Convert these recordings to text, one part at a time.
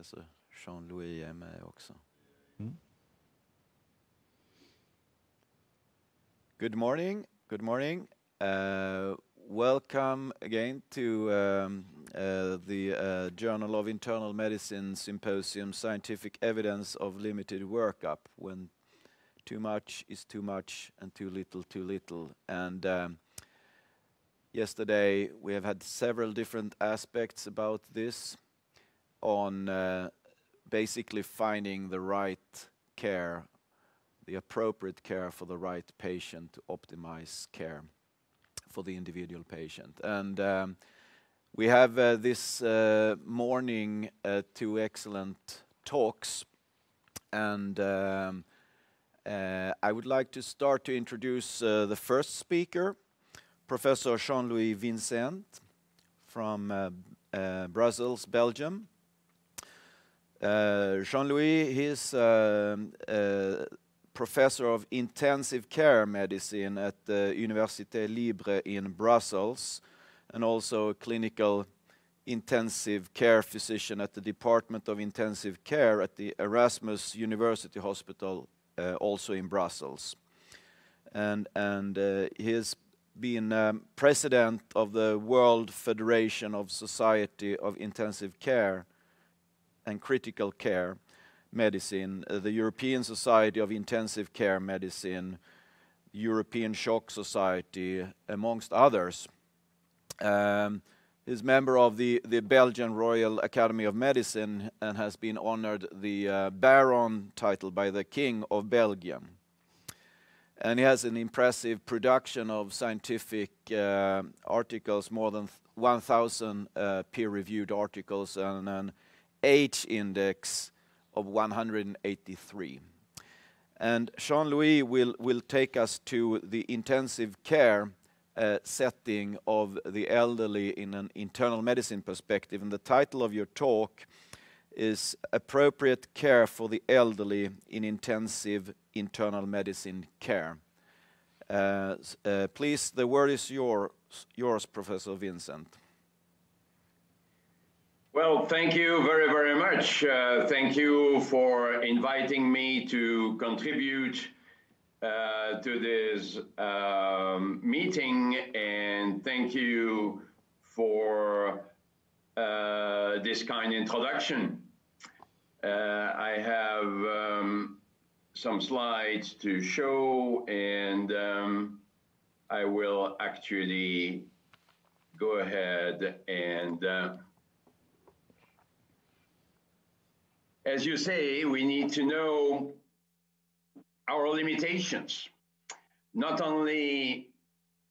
Så Jean-Louis är med också. Mm. Good morning. Good morning. Uh, welcome again to um, uh, the uh, Journal of Internal Medicine Symposium, Scientific Evidence of Limited Workup, when too much is too much and too little too little. And um, yesterday, we have had several different aspects about this on uh, basically finding the right care, the appropriate care for the right patient to optimize care for the individual patient. And um, we have uh, this uh, morning two excellent talks. And um, I would like to start to introduce the first speaker, Professor Jean-Louis Vincent from Brussels, Belgium. Uh, Jean-Louis, he's um, Professor of Intensive Care Medicine at the Université Libre in Brussels, and also a clinical intensive care physician at the Department of Intensive Care at the Erasmus University Hospital, uh, also in Brussels. And uh, he has been um, president of the World Federation of Society of Intensive Care and Critical Care Medicine, the European Society of Intensive Care Medicine, European Shock Society, amongst others. Um, He's member of the the Belgian Royal Academy of Medicine and has been honored the uh, Baron title by the King of Belgium. And he has an impressive production of scientific uh, articles, more than 1,000 uh, peer-reviewed articles, and an H-index of 183. And Jean-Louis will will take us to the intensive care uh, setting of the elderly in an internal medicine perspective. And the title of your talk is Appropriate Care for the Elderly in Intensive Internal Medicine Care. Uh, uh, please, the word is yours, yours, Professor Vincent. Well, thank you very, very much. Uh, thank you for inviting me to contribute uh, to this um, meeting, and thank you for uh, this kind introduction. I have um, some slides to show, and um, I will actually go ahead and as you say, we need to know our limitations, not only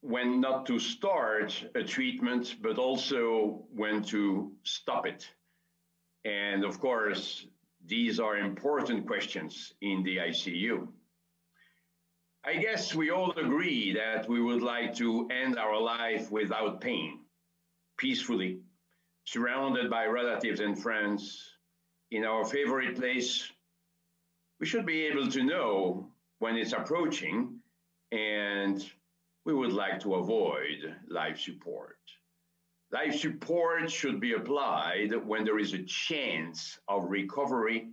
when not to start a treatment, but also when to stop it. And of course, these are important questions in the ICU. I guess we all agree that we would like to end our life without pain, peacefully, surrounded by relatives and friends in our favorite place. We should be able to know when it's approaching, and we would like to avoid life support. Life support should be applied when there is a chance of recovery,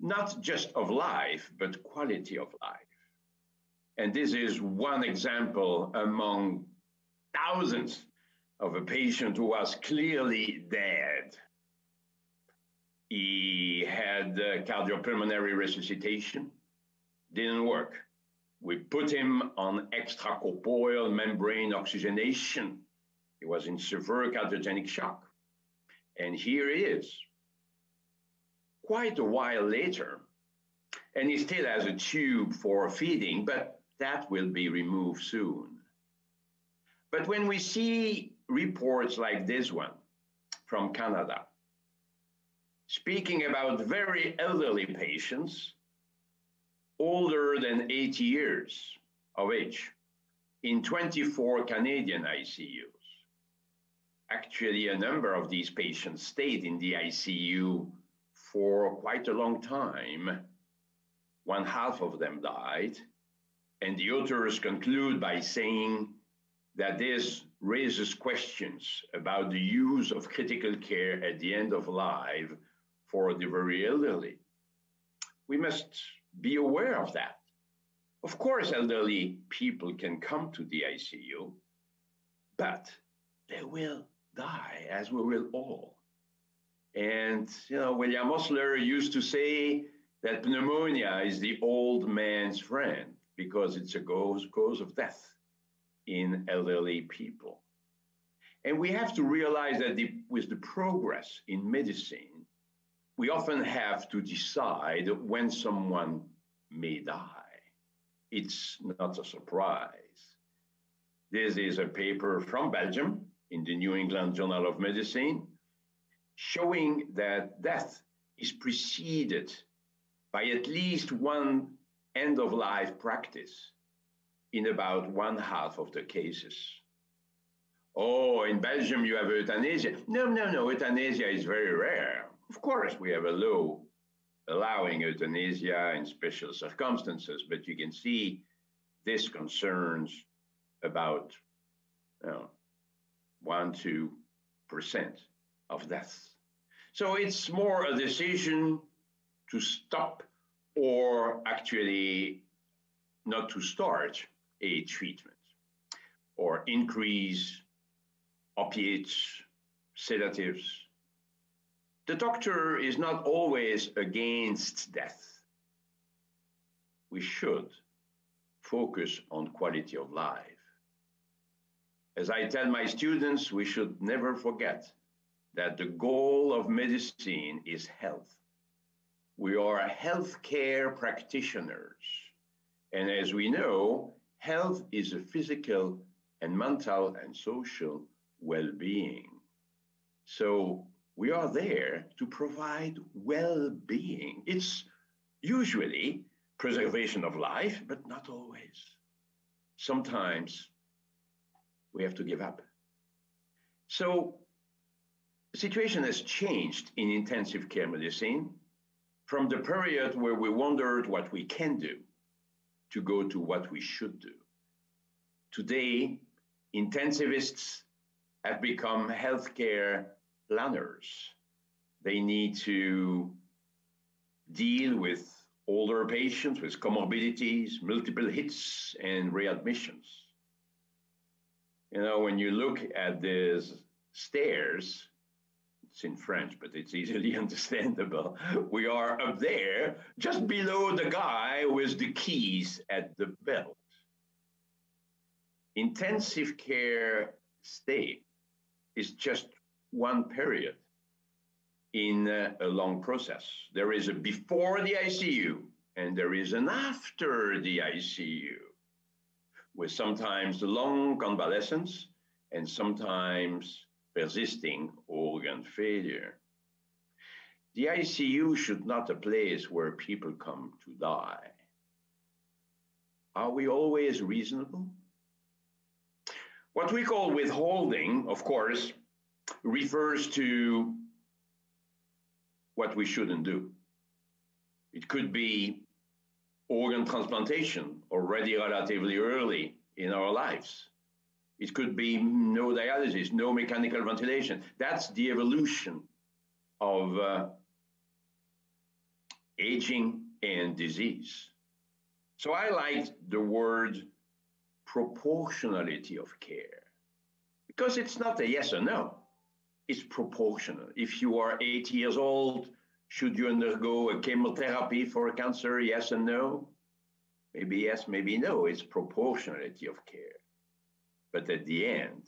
not just of life, but quality of life. And this is one example among thousands of a patient who was clearly dead. He had cardiopulmonary resuscitation, didn't work. We put him on extracorporeal membrane oxygenation. He was in severe cardiogenic shock. And here he is, quite a while later, and he still has a tube for feeding, but that will be removed soon. But when we see reports like this one from Canada, speaking about very elderly patients, older than 80 years of age, in 24 Canadian ICUs. Actually, a number of these patients stayed in the ICU for quite a long time. One half of them died, and the authors conclude by saying that this raises questions about the use of critical care at the end of life for the very elderly. We must be aware of that. Of course, elderly people can come to the ICU, but they will die, as we will all. And, you know, William Osler used to say that pneumonia is the old man's friend because it's a cause, of death in elderly people. And we have to realize that the, with the progress in medicine, we often have to decide when someone may die. It's not a surprise. This is a paper from Belgium in the New England Journal of Medicine showing that death is preceded by at least one end of life practice in about one half of the cases. Oh, in Belgium you have euthanasia. No, no, no, euthanasia is very rare. Of course, we have a law allowing euthanasia in special circumstances, but you can see this concerns about you know, 1 2% of deaths. So it's more a decision to stop or actually not to start a treatment or increase opiates, sedatives. The doctor is not always against death. We should focus on quality of life. As I tell my students, we should never forget that the goal of medicine is health. We are healthcare practitioners. And as we know, health is a physical and mental and social well being. So we are there to provide well being. It's usually preservation of life, but not always. Sometimes we have to give up. So the situation has changed in intensive care medicine from the period where we wondered what we can do to go to what we should do. Today, intensivists have become healthcare planners. They need to deal with older patients with comorbidities, multiple hits, and readmissions. You know, when you look at these stairs, it's in French, but it's easily understandable. We are up there, just below the guy with the keys at the belt. Intensive care stay is just one period in uh, a long process. There is a before the ICU and there is an after the ICU, with sometimes long convalescence and sometimes persisting organ failure. The ICU should not a place where people come to die. Are we always reasonable? What we call withholding, of course, refers to what we shouldn't do. It could be organ transplantation already relatively early in our lives. It could be no dialysis, no mechanical ventilation. That's the evolution of uh, aging and disease. So I like the word proportionality of care because it's not a yes or no, it's proportional. If you are 80 years old, should you undergo a chemotherapy for a cancer? Yes and no? Maybe yes, maybe no. It's proportionality of care. But at the end,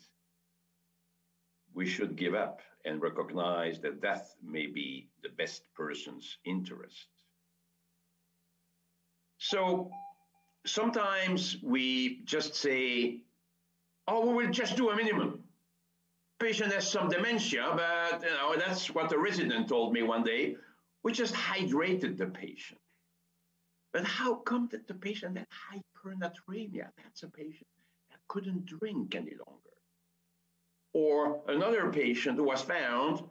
we should give up and recognize that death may be the best person's interest. So sometimes we just say, oh, we will just do a minimum. Patient has some dementia, but you know, that's what the resident told me one day. We just hydrated the patient. But how come that the patient had hypernatremia? That's a patient that couldn't drink any longer. Or another patient who was found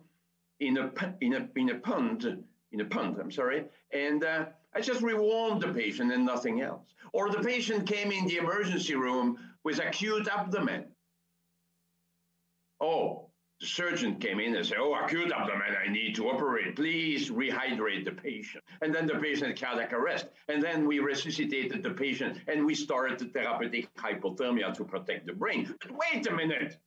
in a in a in a pond in a pond. I'm sorry, and uh, I just rewarmed the patient and nothing else. Or the patient came in the emergency room with acute abdomen. Oh, the surgeon came in and said, Oh, acute abdomen, I need to operate. Please rehydrate the patient. And then the patient had cardiac arrest. And then we resuscitated the patient and we started the therapeutic hypothermia to protect the brain. But wait a minute.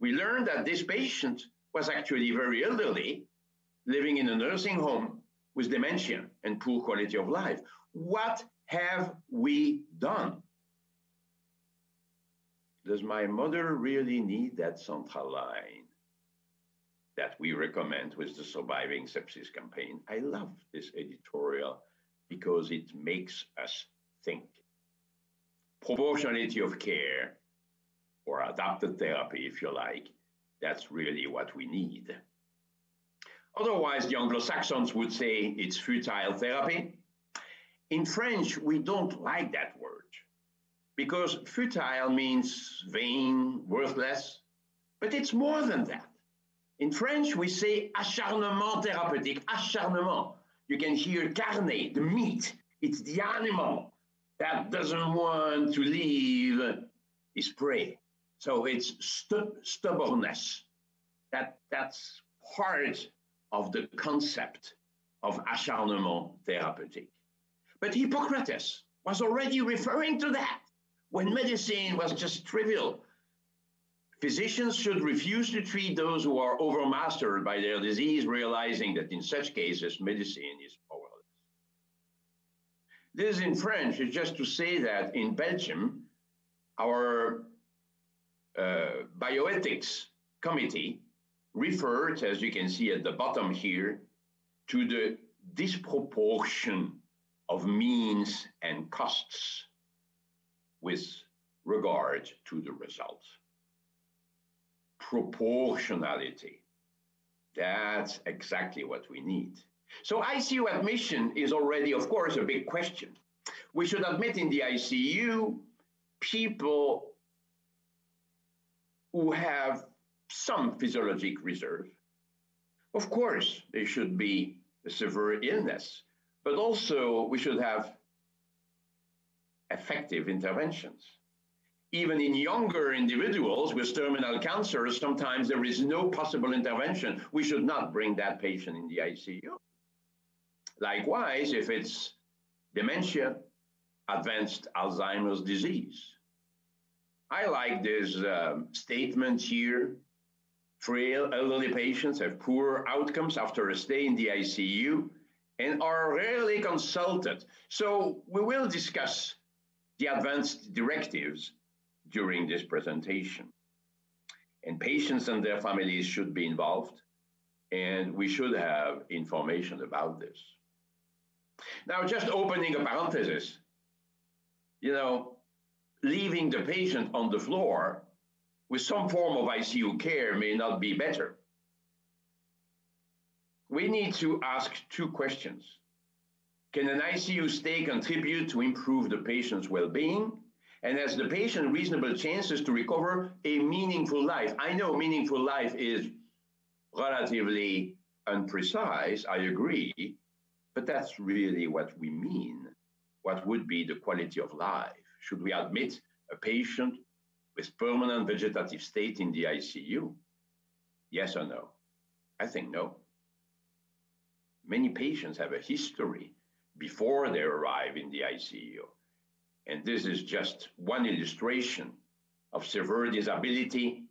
We learned that this patient was actually very elderly, living in a nursing home with dementia and poor quality of life. What have we done? Does my mother really need that central line that we recommend with the Surviving Sepsis campaign? I love this editorial because it makes us think. Proportionality of care, or adapted therapy, if you like, that's really what we need. Otherwise, the Anglo Saxons would say it's futile therapy. In French, we don't like that word because futile means vain, worthless, but it's more than that. In French, we say acharnement thérapeutique, acharnement. You can hear carne, the meat. It's the animal that doesn't want to leave his prey. So it's stu- stubbornness. That, that's part of the concept of acharnement thérapeutique. But Hippocrates was already referring to that when medicine was just trivial. Physicians should refuse to treat those who are overmastered by their disease, realizing that in such cases, medicine is powerless. This in French is just to say that in Belgium, our uh, bioethics committee referred, as you can see at the bottom here, to the disproportion of means and costs with regard to the results. Proportionality. That's exactly what we need. So ICU admission is already, of course, a big question. We should admit in the ICU people who have some physiologic reserve. Of course, there should be a severe illness, but also we should have effective interventions. Even in younger individuals with terminal cancer, sometimes there is no possible intervention. We should not bring that patient in the ICU. Likewise, if it's dementia, advanced Alzheimer's disease. I like this um, statement here. Frail elderly patients have poor outcomes after a stay in the ICU and are rarely consulted. So we will discuss the advanced directives during this presentation. And patients and their families should be involved, and we should have information about this. Now, just opening a parenthesis, you know, leaving the patient on the floor with some form of ICU care may not be better. We need to ask two questions. Can an ICU stay contribute to improve the patient's well-being? And has the patient reasonable chances to recover a meaningful life? I know meaningful life is relatively unprecise, I agree, but that's really what we mean. What would be the quality of life? Should we admit a patient with permanent vegetative state in the ICU? Yes or no? I think no. Many patients have a history before they arrive in the ICU. And this is just one illustration of severe disability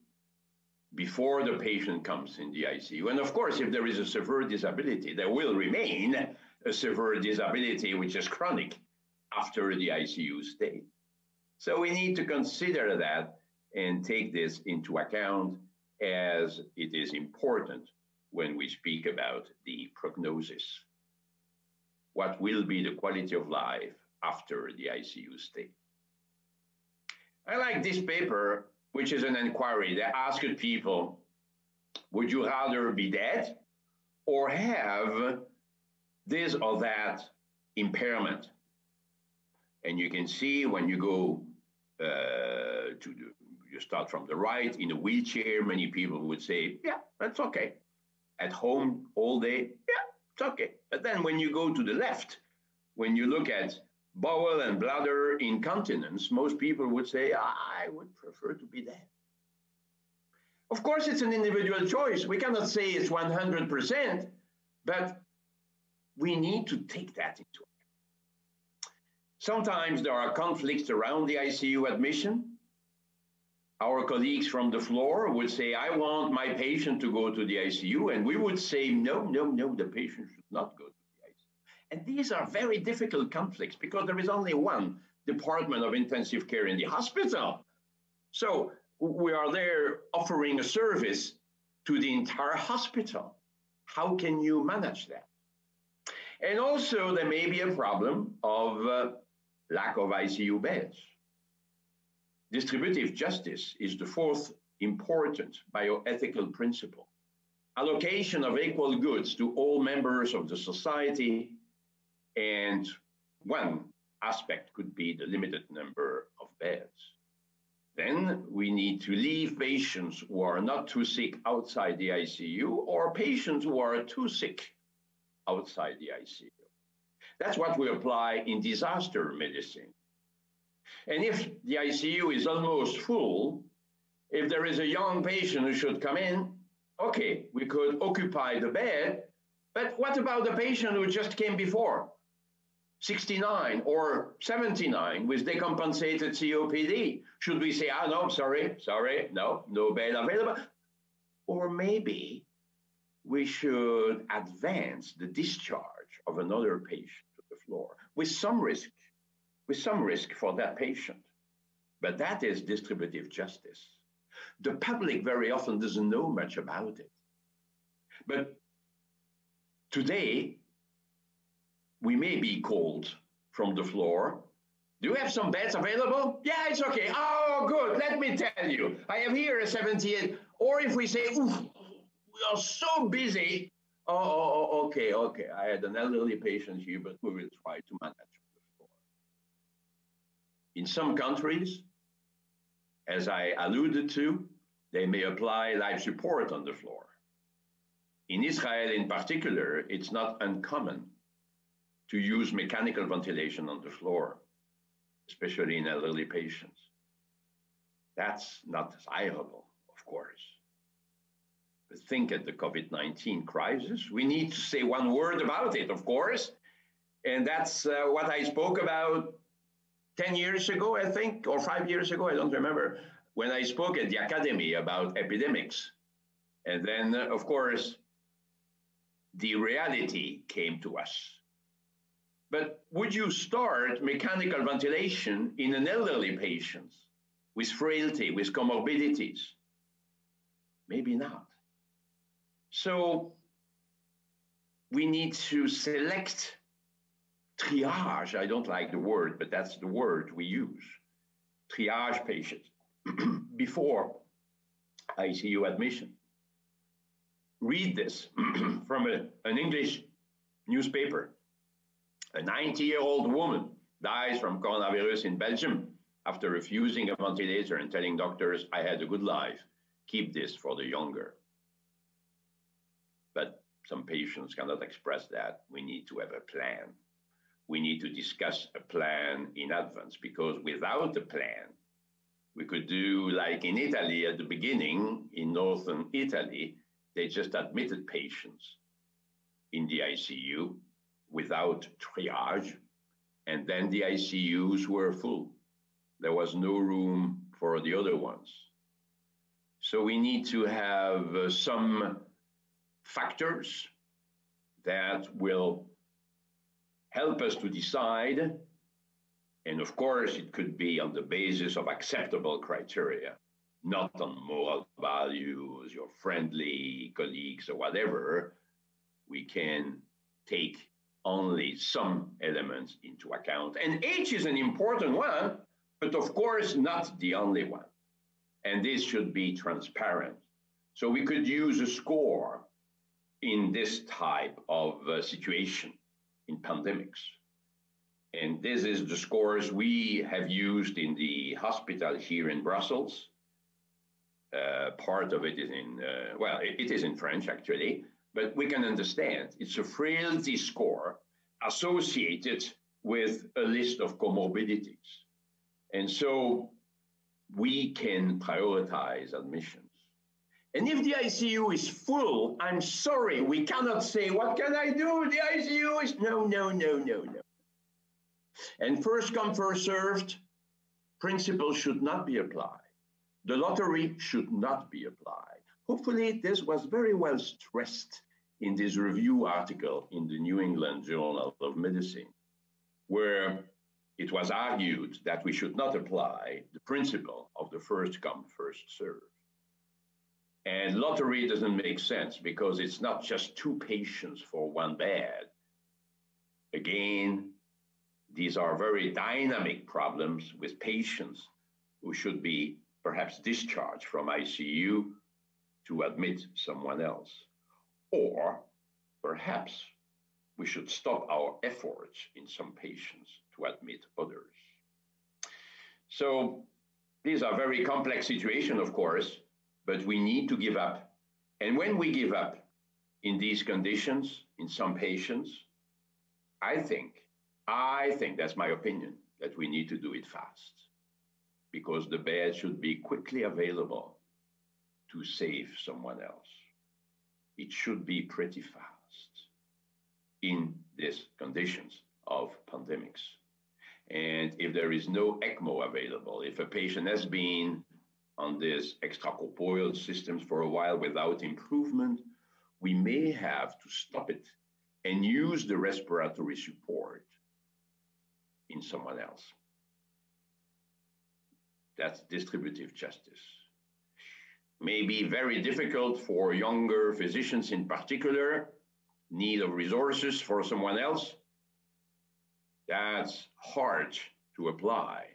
before the patient comes in the ICU. And of course, if there is a severe disability, there will remain a severe disability which is chronic after the ICU stay. So we need to consider that and take this into account as it is important when we speak about the prognosis what will be the quality of life after the ICU stay. I like this paper, which is an inquiry that asked people, would you rather be dead or have this or that impairment? And you can see when you go uh, to the, you start from the right in a wheelchair, many people would say, yeah, that's okay. At home all day, yeah, okay. But then when you go to the left, when you look at bowel and bladder incontinence, most people would say, I would prefer to be there. Of course, it's an individual choice. We cannot say it's 100%, but we need to take that into account. Sometimes there are conflicts around the ICU admission. Our colleagues from the floor would say, I want my patient to go to the ICU. And we would say, no, no, no, the patient should not go to the ICU. And these are very difficult conflicts because there is only one department of intensive care in the hospital. So we are there offering a service to the entire hospital. How can you manage that? And also, there may be a problem of uh, lack of ICU beds. Distributive justice is the fourth important bioethical principle. Allocation of equal goods to all members of the society, and one aspect could be the limited number of beds. Then we need to leave patients who are not too sick outside the ICU or patients who are too sick outside the ICU. That's what we apply in disaster medicine. And if the ICU is almost full, if there is a young patient who should come in, okay, we could occupy the bed. But what about the patient who just came before? 69 or 79 with decompensated COPD. Should we say, ah, no, sorry, sorry, no, no bed available? Or maybe we should advance the discharge of another patient to the floor with some risk, with some risk for that patient. But that is distributive justice. The public very often doesn't know much about it. But today, we may be called from the floor. Do you have some beds available? Yeah, it's okay. Oh, good. Let me tell you. I have here a 78. Or if we say, we are so busy. Oh, oh, oh, okay, okay. I had an elderly patient here, but we will try to manage. In some countries, as I alluded to, they may apply life support on the floor. In Israel, in particular, it's not uncommon to use mechanical ventilation on the floor, especially in elderly patients. That's not desirable, of course. But think at the COVID 19 crisis. We need to say one word about it, of course. And that's uh, what I spoke about 10 years ago, I think, or five years ago, I don't remember, when I spoke at the academy about epidemics. And then, of course, the reality came to us. But would you start mechanical ventilation in an elderly patient with frailty, with comorbidities? Maybe not. So we need to select triage. I don't like the word, but that's the word we use. Triage patients before ICU admission. Read this from a, an English newspaper. A 90 year old woman dies from coronavirus in Belgium after refusing a ventilator and telling doctors, I had a good life. Keep this for the younger. But some patients cannot express that. We need to have a plan. We need to discuss a plan in advance because without a plan, we could do like in Italy at the beginning, in northern Italy, they just admitted patients in the ICU without triage, and then the ICUs were full. There was no room for the other ones. So we need to have uh, some factors that will help us to decide. And of course, it could be on the basis of acceptable criteria, not on moral values, your friendly colleagues, or whatever. We can take only some elements into account. And age is an important one, but of course not the only one. And this should be transparent. So we could use a score in this type of uh, situation in pandemics. And this is the scores we have used in the hospital here in Brussels. Uh, part of it is in, uh, well, it, it is in French actually, but we can understand it's a frailty score associated with a list of comorbidities. And so we can prioritize admissions. And if the ICU is full, I'm sorry, we cannot say, what can I do? The ICU is, no, no, no, no, no. And first come, first served principle should not be applied. The lottery should not be applied. Hopefully, this was very well stressed in this review article in the New England Journal of Medicine, where it was argued that we should not apply the principle of the first come, first serve. And lottery doesn't make sense because it's not just two patients for one bed. Again, these are very dynamic problems with patients who should be perhaps discharged from ICU to admit someone else. Or perhaps we should stop our efforts in some patients to admit others. So these are very complex situations, of course, but we need to give up. And when we give up in these conditions, in some patients, I think, I think that's my opinion, that we need to do it fast because the bed should be quickly available to save someone else. It should be pretty fast in these conditions of pandemics. And if there is no ECMO available, if a patient has been on these extracorporeal systems for a while without improvement, we may have to stop it and use the respiratory support in someone else. That's distributive justice. May be very difficult for younger physicians in particular, need of resources for someone else. That's hard to apply.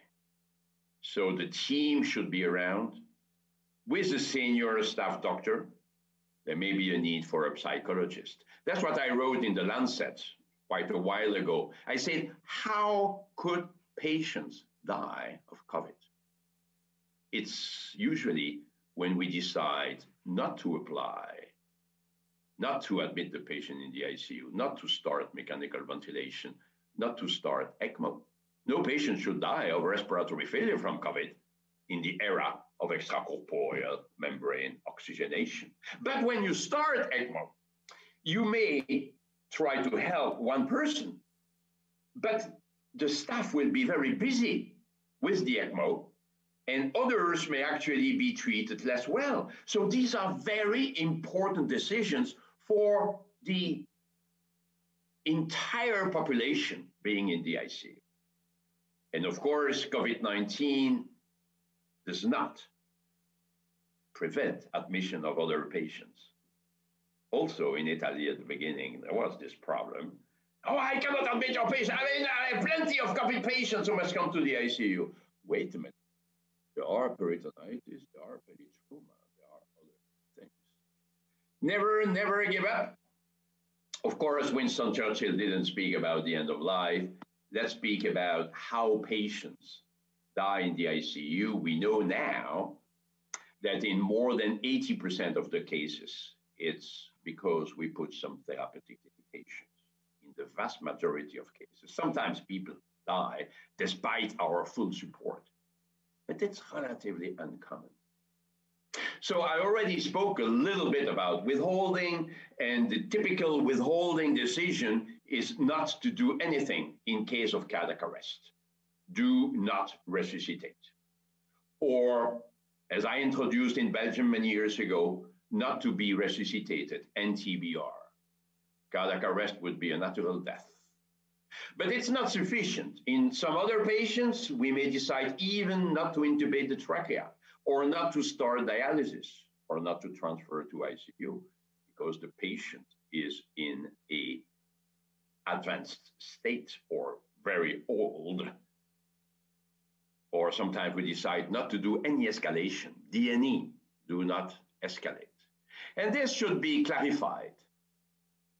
So the team should be around with a senior staff doctor. There may be a need for a psychologist. That's what I wrote in the Lancet quite a while ago. I said, How could patients die of COVID? It's usually when we decide not to apply, not to admit the patient in the ICU, not to start mechanical ventilation, not to start ECMO. No patient should die of respiratory failure from COVID in the era of extracorporeal membrane oxygenation. But when you start ECMO, you may try to help one person, but the staff will be very busy with the ECMO, and others may actually be treated less well. So these are very important decisions for the entire population being in the ICU. And of course, COVID 19 does not prevent admission of other patients. Also, in Italy at the beginning, there was this problem. Oh, I cannot admit your patient. I mean, I have plenty of COVID patients who must come to the ICU. Wait a minute. There are peritonitis, there are polytrauma, there are other things. Never, never give up. Of course, Winston Churchill didn't speak about the end of life. Let's speak about how patients die in the ICU. We know now that in more than 80% of the cases, it's because we put some therapeutic indications in the vast majority of cases. Sometimes people die despite our full support, but it's relatively uncommon. So I already spoke a little bit about withholding, and the typical withholding decision is not to do anything in case of cardiac arrest. Do not resuscitate. Or, as I introduced in Belgium many years ago, not to be resuscitated, NTBR. Cardiac arrest would be a natural death. But it's not sufficient. In some other patients, we may decide even not to intubate the trachea or not to start dialysis or not to transfer to ICU because the patient is in advanced state or very old. Or sometimes we decide not to do any escalation, DNE, do not escalate. And this should be clarified.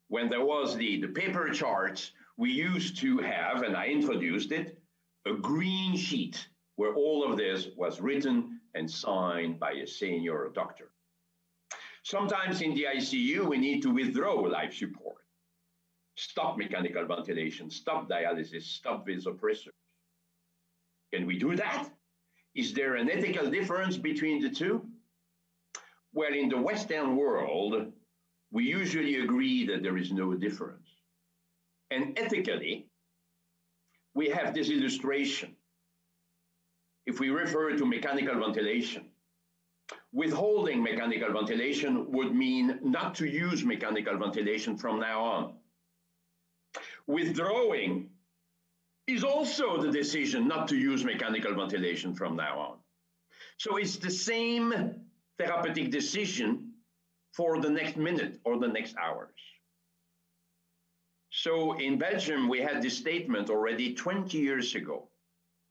When there was the, the paper charts, we used to have, and I introduced it, a green sheet where all of this was written and signed by a senior doctor. Sometimes in the ICU, we need to withdraw life support, stop mechanical ventilation, stop dialysis, stop vasopressors. Can we do that? Is there an ethical difference between the two? Well, in the Western world, we usually agree that there is no difference. And ethically, we have this illustration. If we refer to mechanical ventilation, withholding mechanical ventilation would mean not to use mechanical ventilation from now on. Withdrawing is also the decision not to use mechanical ventilation from now on. So it's the same therapeutic decision for the next minute or the next hours. So in Belgium, we had this statement already 20 years ago.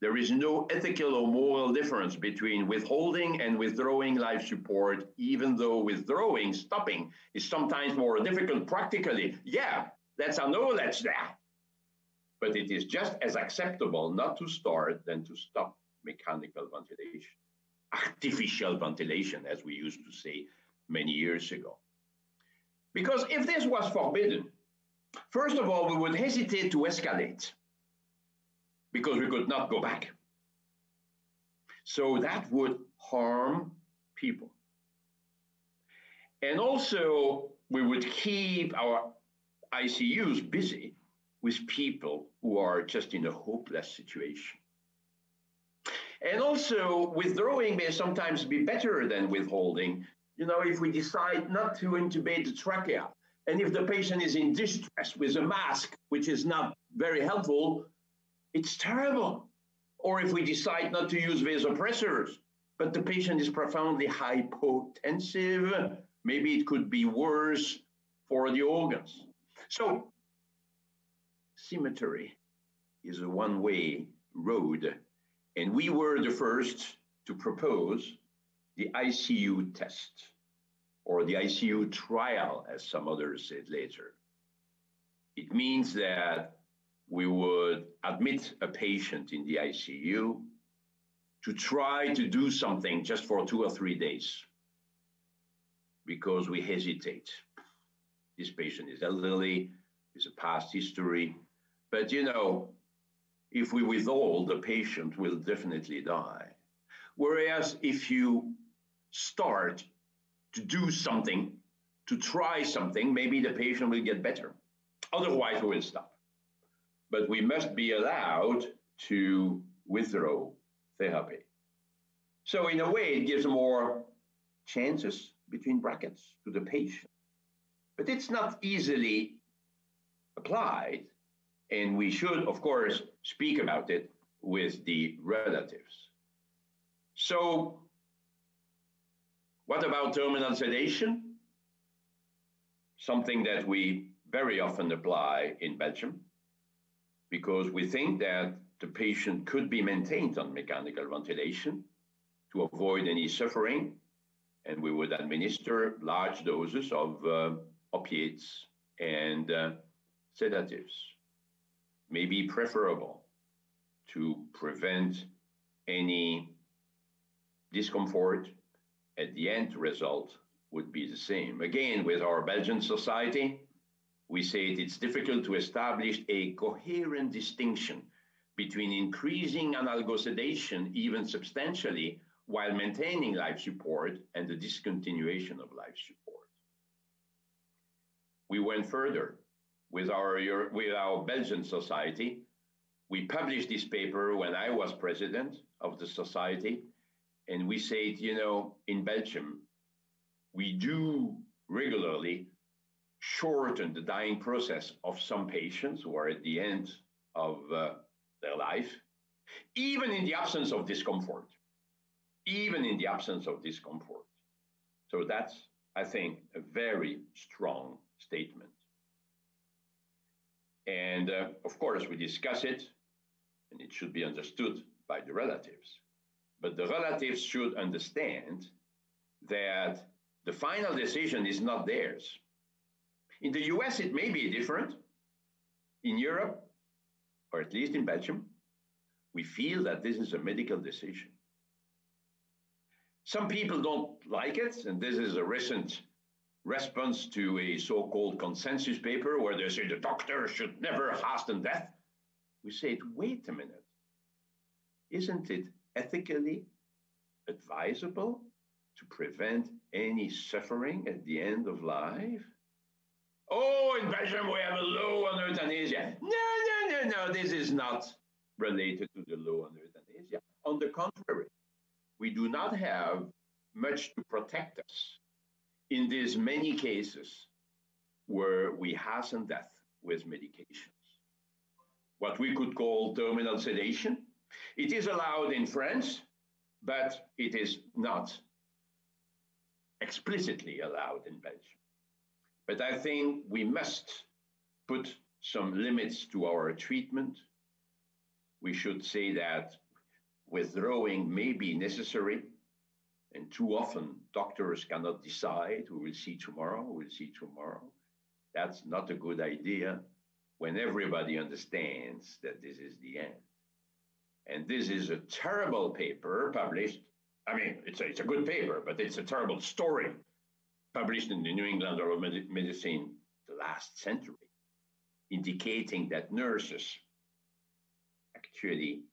There is no ethical or moral difference between withholding and withdrawing life support, even though withdrawing, stopping, is sometimes more difficult practically. Yeah, let's acknowledge that. But it is just as acceptable not to start than to stop mechanical ventilation, artificial ventilation, as we used to say many years ago. Because if this was forbidden, first of all, we would hesitate to escalate because we could not go back. So that would harm people. And also, we would keep our ICUs busy with people who are just in a hopeless situation. And also, withdrawing may sometimes be better than withholding. You know, if we decide not to intubate the trachea, and if the patient is in distress with a mask, which is not very helpful, it's terrible. Or if we decide not to use vasopressors, but the patient is profoundly hypotensive, maybe it could be worse for the organs. So, symmetry is a one way road. And we were the first to propose the ICU test or the ICU trial, as some others said later. It means that we would admit a patient in the ICU to try to do something just for two or three days because we hesitate. This patient is elderly, with a past history, but you know, if we withhold, the patient will definitely die. Whereas if you start to do something, to try something, maybe the patient will get better. Otherwise, we will stop but we must be allowed to withdraw therapy. So, in a way, it gives more chances between brackets to the patient. But it's not easily applied, and we should, of course, speak about it with the relatives. So, what about terminal sedation? Something that we very often apply in Belgium because we think that the patient could be maintained on mechanical ventilation to avoid any suffering, and we would administer large doses of uh, opiates and uh, sedatives. May be preferable to prevent any discomfort. At the end result would be the same. Again, with our Belgian society, we say it's difficult to establish a coherent distinction between increasing analgosedation, even substantially, while maintaining life support and the discontinuation of life support. We went further with our, with our Belgian society. We published this paper when I was president of the society, and we said, you know, in Belgium, we do regularly shorten the dying process of some patients who are at the end of uh, their life, even in the absence of discomfort. Even in the absence of discomfort. So that's, I think, a very strong statement. And uh, of course, we discuss it, and it should be understood by the relatives. But the relatives should understand that the final decision is not theirs. In the US, it may be different. In Europe, or at least in Belgium, we feel that this is a medical decision. Some people don't like it, and this is a recent response to a so called consensus paper where they say the doctor should never hasten death. We say, wait a minute. Isn't it ethically advisable to prevent any suffering at the end of life? Oh, in Belgium we have a law on euthanasia. No, no, no, no, this is not related to the law on euthanasia. On the contrary, we do not have much to protect us in these many cases where we hasten death with medications. What we could call terminal sedation. It is allowed in France, but it is not explicitly allowed in Belgium. But I think we must put some limits to our treatment. We should say that withdrawing may be necessary, and too often doctors cannot decide who will see tomorrow, who will see tomorrow. That's not a good idea when everybody understands that this is the end. And this is a terrible paper published. I mean, it's a, it's a good paper, but it's a terrible story published in the New England Journal of Medicine the last century, indicating that nurses actually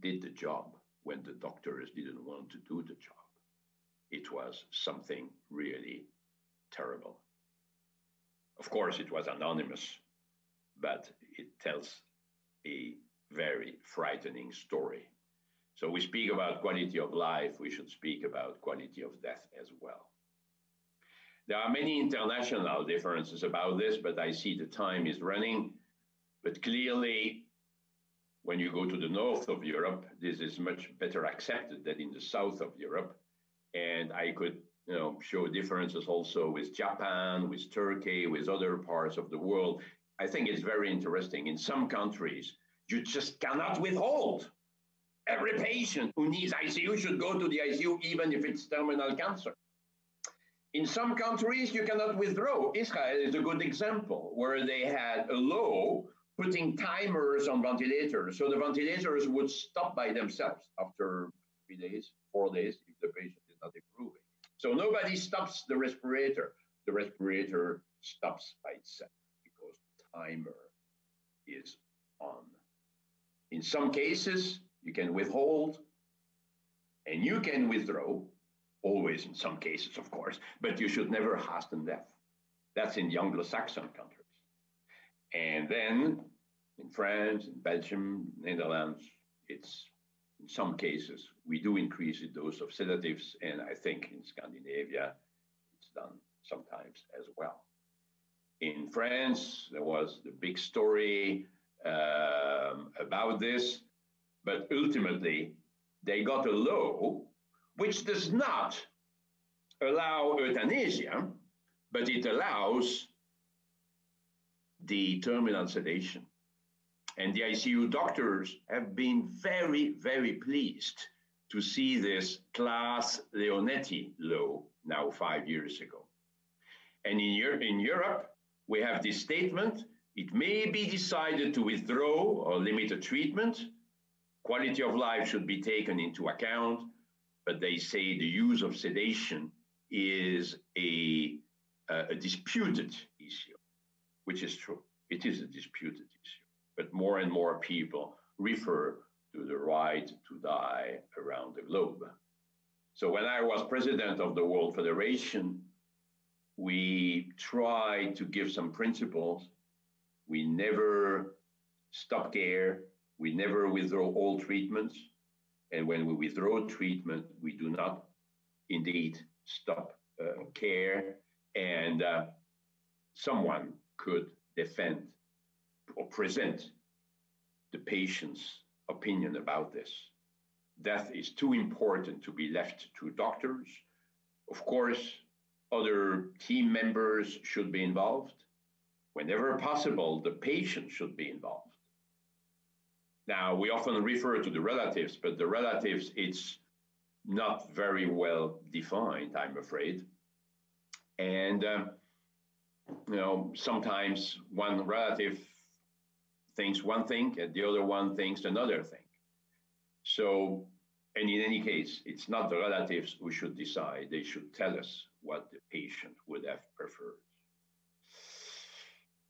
did the job when the doctors didn't want to do the job. It was something really terrible. Of course, it was anonymous, but it tells a very frightening story. So we speak about quality of life, we should speak about quality of death as well. There are many international differences about this, but I see the time is running. But clearly, when you go to the north of Europe, this is much better accepted than in the south of Europe. And I could you know, show differences also with Japan, with Turkey, with other parts of the world. I think it's very interesting. In some countries, you just cannot withhold. Every patient who needs ICU should go to the ICU, even if it's terminal cancer. In some countries, you cannot withdraw. Israel is a good example where they had a law putting timers on ventilators. So the ventilators would stop by themselves after three days, four days, if the patient not improving. So nobody stops the respirator. The respirator stops by itself because the timer is on. In some cases, you can withhold and you can withdraw, always in some cases, of course, but you should never hasten death. That's in the Anglo Saxon countries. And then in France, in Belgium, Netherlands, it's in some cases we do increase the dose of sedatives, and I think in Scandinavia it's done sometimes as well. In France, there was the big story um, about this, but ultimately they got a law which does not allow euthanasia, but it allows the terminal sedation. And the ICU doctors have been very, very pleased to see this Claeys Leonetti law now five years ago. And in, Europe, in Europe, we have this statement it may be decided to withdraw or limit a treatment. Quality of life should be taken into account, but they say the use of sedation is a, a disputed issue, which is true. It is a disputed issue. But more and more people refer to the right to die around the globe. So when I was president of the World Federation, we tried to give some principles we never stop care. We never withdraw all treatments. And when we withdraw treatment, we do not indeed stop uh, care. And uh, someone could defend or present the patient's opinion about this. Death is too important to be left to doctors. Of course, other team members should be involved whenever possible, the patient should be involved. Now, we often refer to the relatives, but the relatives, it's not very well defined, I'm afraid. And, um, you know, sometimes one relative thinks one thing and the other one thinks another thing. So, and in any case, it's not the relatives who should decide. They should tell us what the patient would have preferred.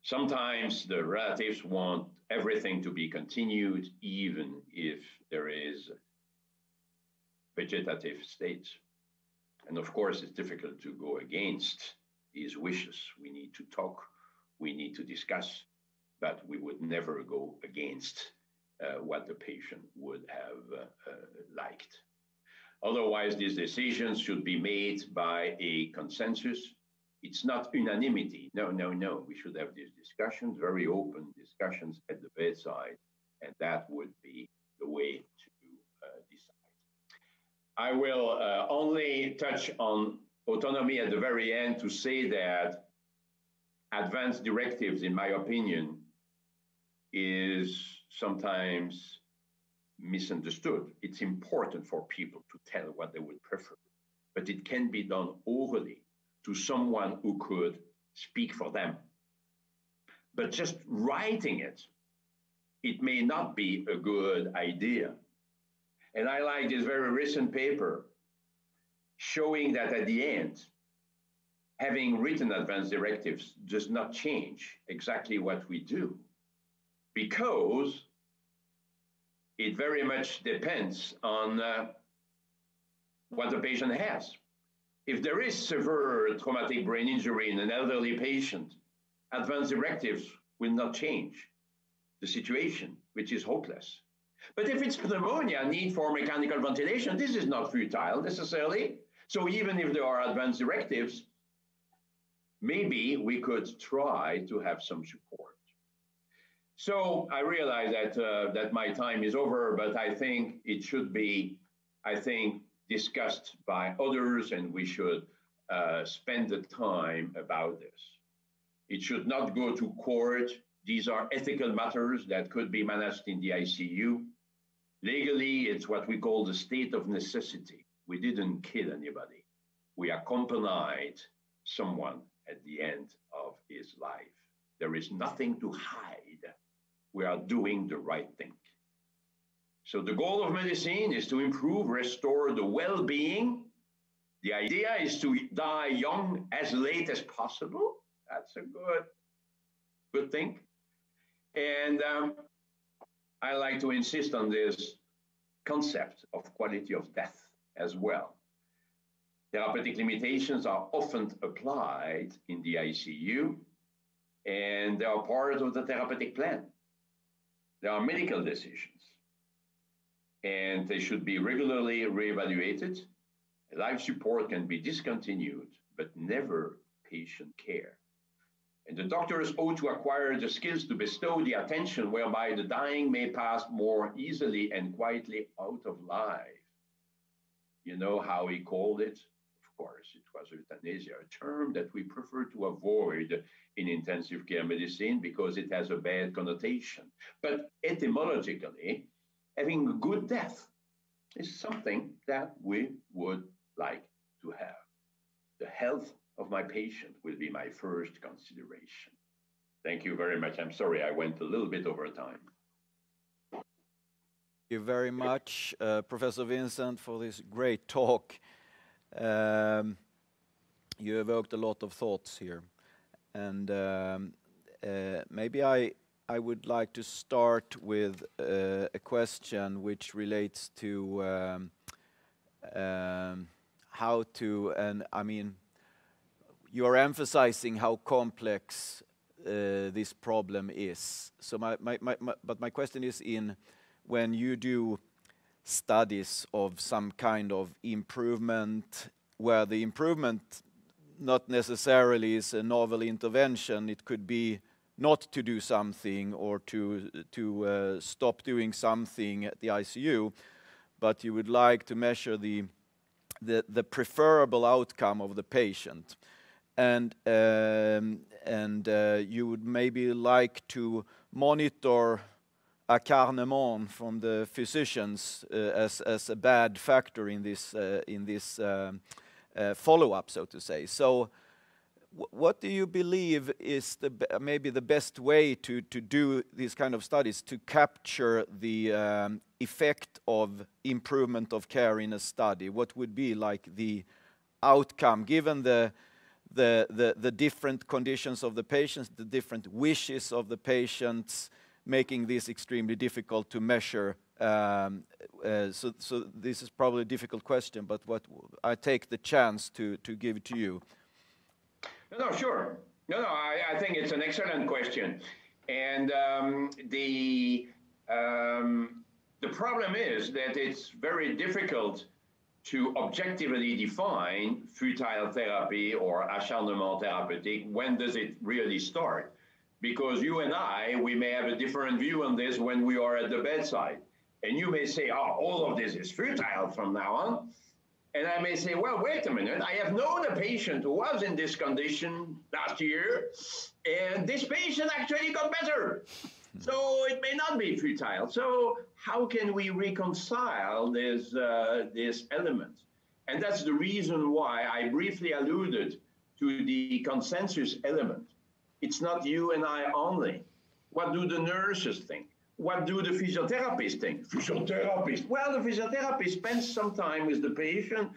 Sometimes the relatives want everything to be continued, even if there is vegetative state. And of course, it's difficult to go against these wishes. We need to talk, we need to discuss, but we would never go against uh, what the patient would have uh, uh, liked. Otherwise, these decisions should be made by a consensus. It's not unanimity. No, no, no. We should have these discussions, very open discussions at the bedside, and that would be the way to uh, decide. I will uh, only touch on autonomy at the very end to say that advanced directives, in my opinion, is sometimes misunderstood. It's important for people to tell what they would prefer, but it can be done orally to someone who could speak for them. But just writing it, it may not be a good idea. And I like this very recent paper showing that at the end, having written advanced directives does not change exactly what we do because it very much depends on uh, what the patient has. If there is severe traumatic brain injury in an elderly patient, advanced directives will not change the situation, which is hopeless. But if it's pneumonia, need for mechanical ventilation, this is not futile necessarily. So even if there are advanced directives, maybe we could try to have some support. So I realize that uh, that my time is over, but I think it should be, I think, discussed by others, and we should uh, spend the time about this. It should not go to court. These are ethical matters that could be managed in the ICU. Legally, it's what we call the state of necessity. We didn't kill anybody. We accompanied someone at the end of his life. There is nothing to hide. We are doing the right thing. So the goal of medicine is to improve, restore the well-being. The idea is to die young as late as possible. That's a good, good thing. And um, I like to insist on this concept of quality of death as well. Therapeutic limitations are often applied in the ICU, and they are part of the therapeutic plan. They are medical decisions, and they should be regularly reevaluated. Life support can be discontinued, but never patient care. And the doctors ought to acquire the skills to bestow the attention whereby the dying may pass more easily and quietly out of life. You know how he called it? Course, it was euthanasia, a term that we prefer to avoid in intensive care medicine because it has a bad connotation. But etymologically, having a good death is something that we would like to have. The health of my patient will be my first consideration. Thank you very much. I'm sorry I went a little bit over time. Thank you very much, uh, Professor Vincent, for this great talk. Um, you evoked a lot of thoughts here, and um, uh, maybe I I would like to start with uh, a question which relates to um, how to, and I mean, you are emphasizing how complex uh, this problem is. So my question is in when you do studies of some kind of improvement, where the improvement not necessarily is a novel intervention. It could be not to do something or to, to uh, stop doing something at the ICU, but you would like to measure the, the, preferable outcome of the patient. And, um, and uh, you would maybe like to monitor acharnement from the physicians uh, as, as a bad factor in this, uh, in this uh, follow-up, so to say. So what do you believe is the maybe the best way to, to do these kind of studies to capture the um, effect of improvement of care in a study? What would be like the outcome given the, the, the different conditions of the patients, the different wishes of the patients, making this extremely difficult to measure Um, uh, so, this is probably a difficult question, but what I take the chance to, to give it to you. No, no, sure. No, no, I, think it's an excellent question. And um, the, um, the problem is that it's very difficult to objectively define futile therapy or acharnement thérapeutique. When does it really start? Because you and I, we may have a different view on this when we are at the bedside. And you may say, oh, all of this is futile from now on. And I may say, well, wait a minute. I have known a patient who was in this condition last year, and this patient actually got better. So it may not be futile. So how can we reconcile this, uh, this element? And that's the reason why I briefly alluded to the consensus element. It's not you and I only. What do the nurses think? What do the physiotherapists think? Physiotherapist. Well, the physiotherapist spends some time with the patient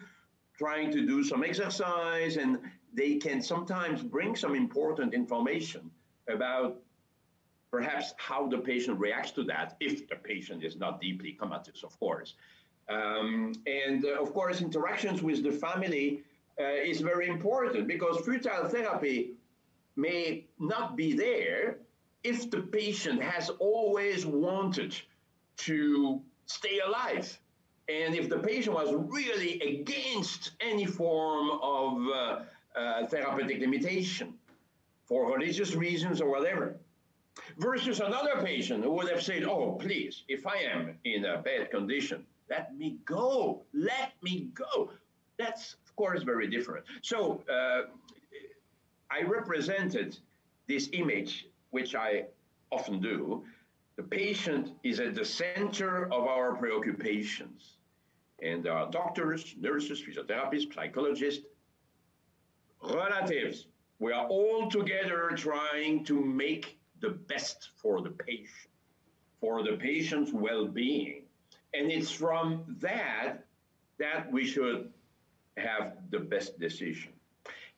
trying to do some exercise, and they can sometimes bring some important information about perhaps how the patient reacts to that, if the patient is not deeply comatose, of course. Um, and uh, of course, interactions with the family uh, is very important because futile therapy may not be there if the patient has always wanted to stay alive. And if the patient was really against any form of uh, uh, therapeutic limitation for religious reasons or whatever, versus another patient who would have said, Oh, please, if I am in a bad condition, let me go, let me go. That's, of course, very different. So uh, I represented this image which I often do, the patient is at the center of our preoccupations. And there are doctors, nurses, physiotherapists, psychologists, relatives. We are all together trying to make the best for the patient, for the patient's well being. And it's from that that we should have the best decision.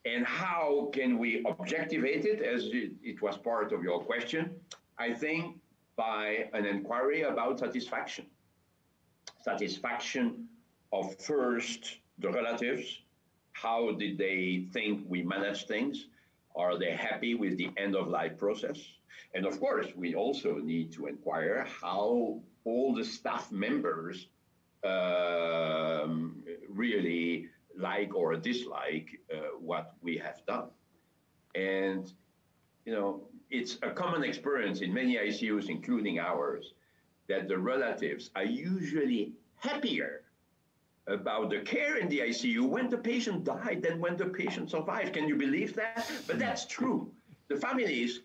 And how can we objectivate it, as it, was part of your question? I think by an inquiry about satisfaction. Satisfaction of first the relatives. How did they think we manage things? Are they happy with the end of life process? And of course, we also need to inquire how all the staff members um, really like or dislike uh, what we have done. And, you know, it's a common experience in many ICUs, including ours, that the relatives are usually happier about the care in the ICU when the patient died than when the patient survived. Can you believe that? But that's true. The families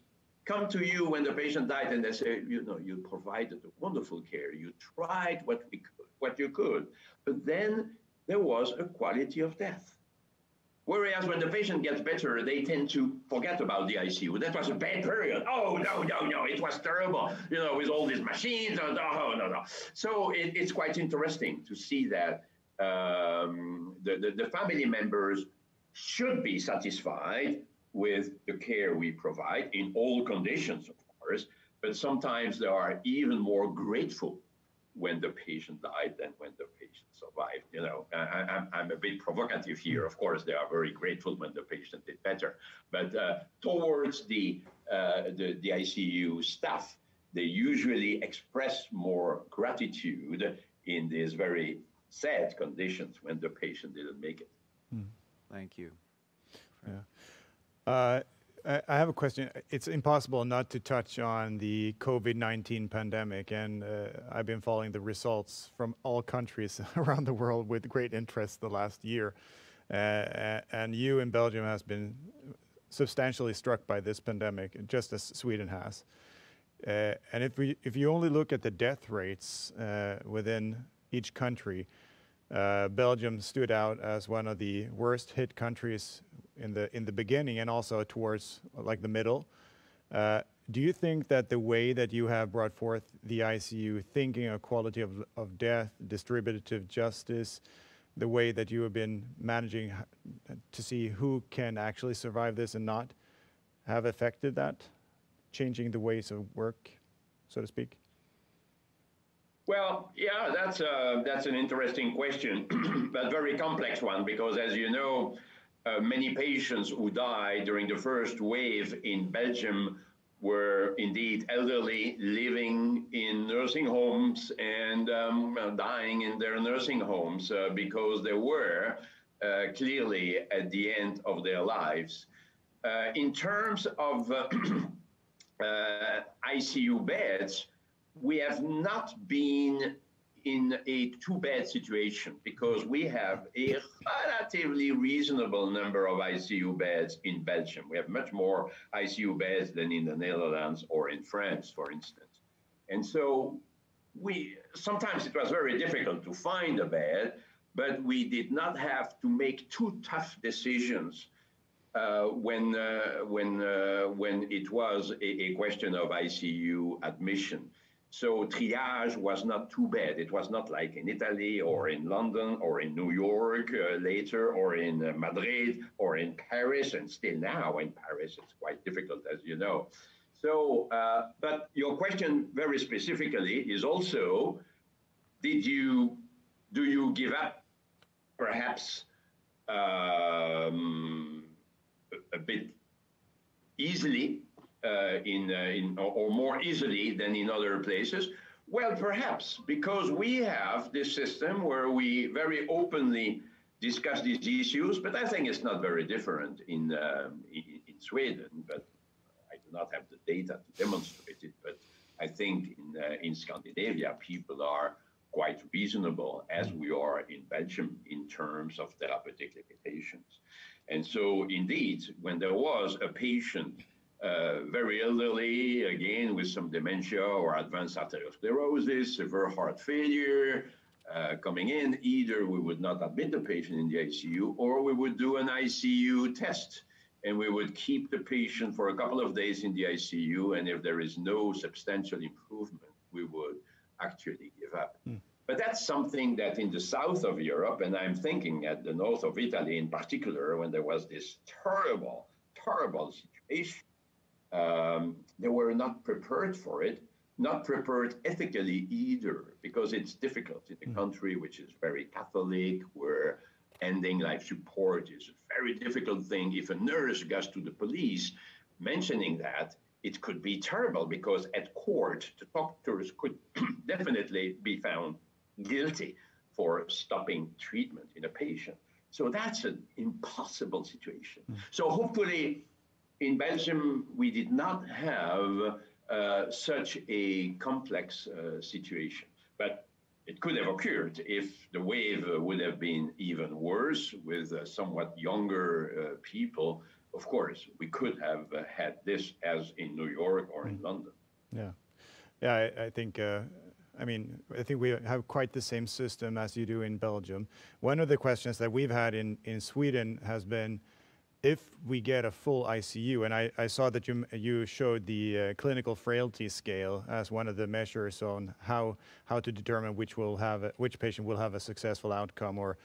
come to you when the patient died and they say, you know, you provided wonderful care. You tried what we could, what you could. But then there was a quality of death. Whereas when the patient gets better, they tend to forget about the ICU. That was a bad period. Oh, no, no, no, it was terrible, you know, with all these machines. Oh, no, no, no. So it, it's quite interesting to see that um, the, the, the family members should be satisfied with the care we provide in all conditions, of course, but sometimes they are even more grateful when the patient died than when the patient survived. You know, I, am a bit provocative here. Of course, they are very grateful when the patient did better, but uh, towards the, uh, the, the ICU staff, they usually express more gratitude in these very sad conditions when the patient didn't make it. Mm. Thank you. Yeah. Uh, I have a question. It's impossible not to touch on the COVID-19 pandemic, and uh, I've been following the results from all countries around the world with great interest the last year. Uh, and you in Belgium has been substantially struck by this pandemic, just as Sweden has. Uh, and if we, if you only look at the death rates uh, within each country, uh, Belgium stood out as one of the worst hit countries in the in the beginning and also towards like the middle. Uh, do you think that the way that you have brought forth the ICU, thinking of quality of, of death, distributive justice, the way that you have been managing to see who can actually survive this and not, have affected that, changing the ways of work, so to speak? Well, yeah, that's a, that's an interesting question, but very complex one because, as you know, uh, many patients who died during the first wave in Belgium were indeed elderly living in nursing homes and um, dying in their nursing homes uh, because they were uh, clearly at the end of their lives. Uh, in terms of uh, uh, ICU beds, we have not been in a too bad situation because we have a relatively reasonable number of ICU beds in Belgium. We have much more ICU beds than in the Netherlands or in France, for instance. And so we sometimes it was very difficult to find a bed, but we did not have to make too tough decisions uh, when uh, when uh, when it was a, a question of ICU admission. So triage was not too bad. It was not like in Italy or in London or in New York uh, later or in uh, Madrid or in Paris. And still now in Paris, it's quite difficult, as you know. So, uh, but your question very specifically is also, did you, do you give up perhaps um, a, bit easily in, uh, in or more easily than in other places? Well, perhaps because we have this system where we very openly discuss these issues, but I think it's not very different in, um, in, in, Sweden. But I do not have the data to demonstrate it. But I think in, uh, in Scandinavia, people are quite reasonable as we are in Belgium in terms of therapeutic limitations. And so, indeed, when there was a patient uh, very elderly, again with some dementia or advanced arteriosclerosis, severe heart failure uh, coming in, either we would not admit the patient in the ICU or we would do an ICU test and we would keep the patient for a couple of days in the ICU. And if there is no substantial improvement, we would actually give up. Mm. But that's something that in the south of Europe, and I'm thinking at the north of Italy in particular, when there was this terrible, terrible situation um, they were not prepared for it, not prepared ethically either, because it's difficult in a hmm. country which is very Catholic, where ending life support is a very difficult thing. If a nurse goes to the police mentioning that, it could be terrible because at court, the doctors could definitely be found guilty for stopping treatment in a patient. So that's an impossible situation. Mm. So hopefully, in Belgium, we did not have uh, such a complex uh, situation, but it could have occurred if the wave uh, would have been even worse with uh, somewhat younger uh, people. Of course, we could have uh, had this as in New York or in mm. London. Yeah, yeah, I, I think. I mean, I think we have quite the same system as you do in Belgium. One of the questions that we've had in, in Sweden has been if we get a full ICU, and I, I saw that you you showed the uh, clinical frailty scale as one of the measures on how how to determine which will have a, which patient will have a successful outcome or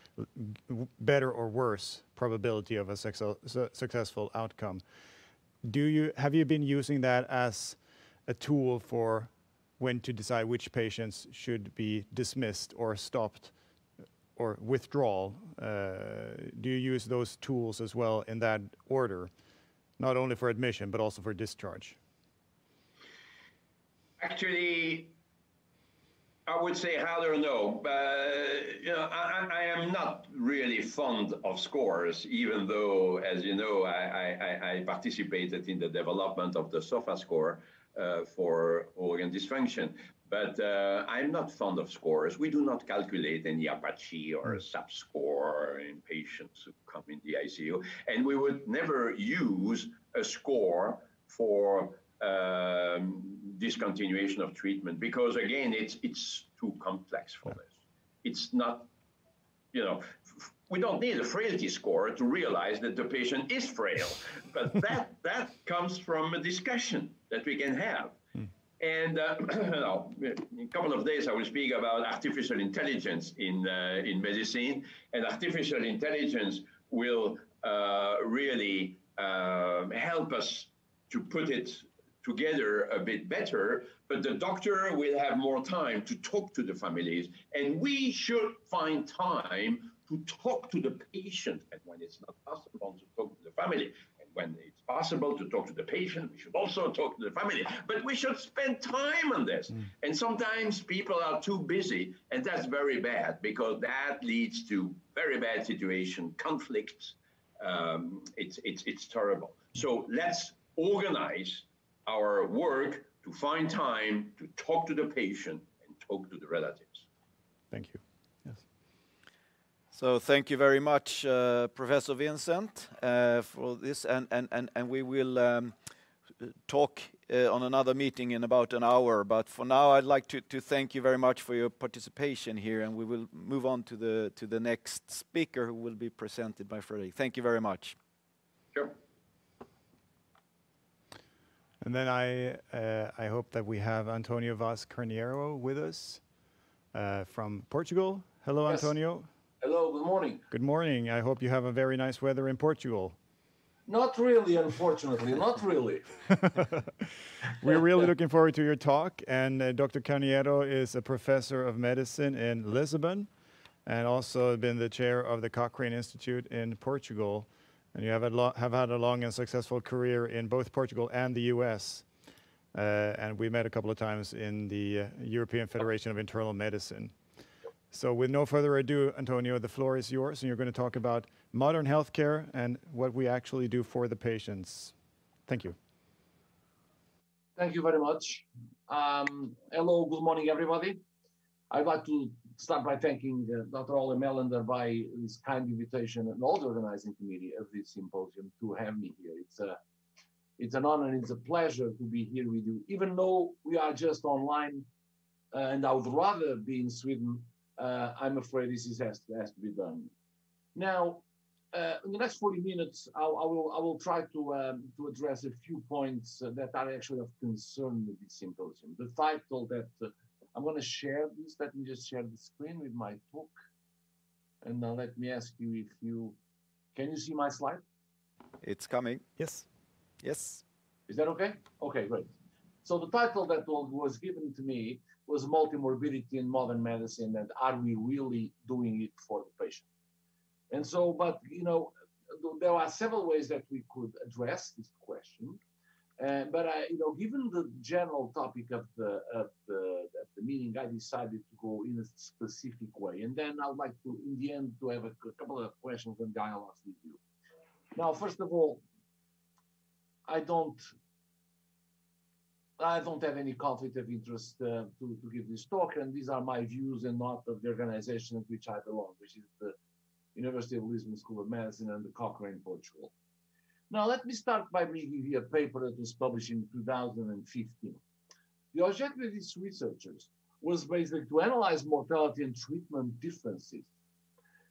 better or worse probability of a success, successful outcome. Do you have you been using that as a tool for when to decide which patients should be dismissed or stopped or withdrawal, uh, do you use those tools as well in that order, not only for admission, but also for discharge? Actually, I would say or no. But you know, I, I, am not really fond of scores, even though, as you know, I, I, I participated in the development of the SOFA score uh, for organ dysfunction. But uh, I'm not fond of scores. We do not calculate any Apache or SAPS score in patients who come in the ICU. And we would never use a score for um, discontinuation of treatment because, again, it's, it's too complex for this. It's not, you know, we don't need a frailty score to realize that the patient is frail, but that that comes from a discussion that we can have. And uh, in a couple of days, I will speak about artificial intelligence in, uh, in medicine. And artificial intelligence will uh, really um, help us to put it together a bit better. But the doctor will have more time to talk to the families, and we should find time to talk to the patient. And when it's not possible to talk to the family, and when it's possible to talk to the patient, we should also talk to the family. But we should spend time on this. Mm. And sometimes people are too busy, and that's very bad because that leads to very bad situation, conflicts. Um, it's it's it's terrible. So let's organize our work to find time to talk to the patient and talk to the relatives. Thank you. Yes. So thank you very much, uh, Professor Vincent, uh, for this, and, and, and, and we will um, talk uh, on another meeting in about an hour. But for now, I'd like to, to thank you very much for your participation here, and we will move on to the to the next speaker, who will be presented by Frederick. Thank you very much. Sure. And then I, uh, I hope that we have Antonio Vaz Carneiro with us uh, from Portugal. Hello, yes. Antonio. Hello, good morning. Good morning. I hope you have a very nice weather in Portugal. Not really, unfortunately, not really. We're really looking forward to your talk. And uh, Dr. Carneiro is a professor of medicine in Lisbon and also been the chair of the Cochrane Institute in Portugal. And you have, have had a long and successful career in both Portugal and the US. Uh, and we met a couple of times in the uh, European Federation of Internal Medicine. So with no further ado, Antonio, the floor is yours, and you're going to talk about modern healthcare and what we actually do for the patients. Thank you. Thank you very much. Um, hello, good morning, everybody. I'd like to start by thanking uh, Dr. Olle Melander by this kind invitation and all the organizing committee of this symposium to have me here. It's a it's an honor and it's a pleasure to be here with you, even though we are just online. Uh, and I would rather be in Sweden. Uh, I'm afraid this is, has, to, has to be done. Now, uh, in the next 40 minutes, I'll, I will I will try to um, to address a few points uh, that are actually of concern with this symposium. The title that uh, I'm going to share this. Let me just share the screen with my talk. And now let me ask you if you, can you see my slide? It's coming. Yes. Yes. Is that okay? Okay, great. So the title that was given to me was Multimorbidity in Modern Medicine and Are We Really Doing It for the Patient? And so, but, you know, there are several ways that we could address this question. Uh, but I, you know, given the general topic of the of the, of the meeting, I decided to go in a specific way, and then I'd like to, in the end, to have a, a couple of questions and dialogues with you. Now, first of all, I don't, I don't have any conflict of interest uh, to to give this talk, and these are my views and not of the organization of which I belong, which is the University of Lisbon School of Medicine and the Cochrane Portugal. Now, let me start by reading you a paper that was published in 2015. The objective of these researchers was basically to analyze mortality and treatment differences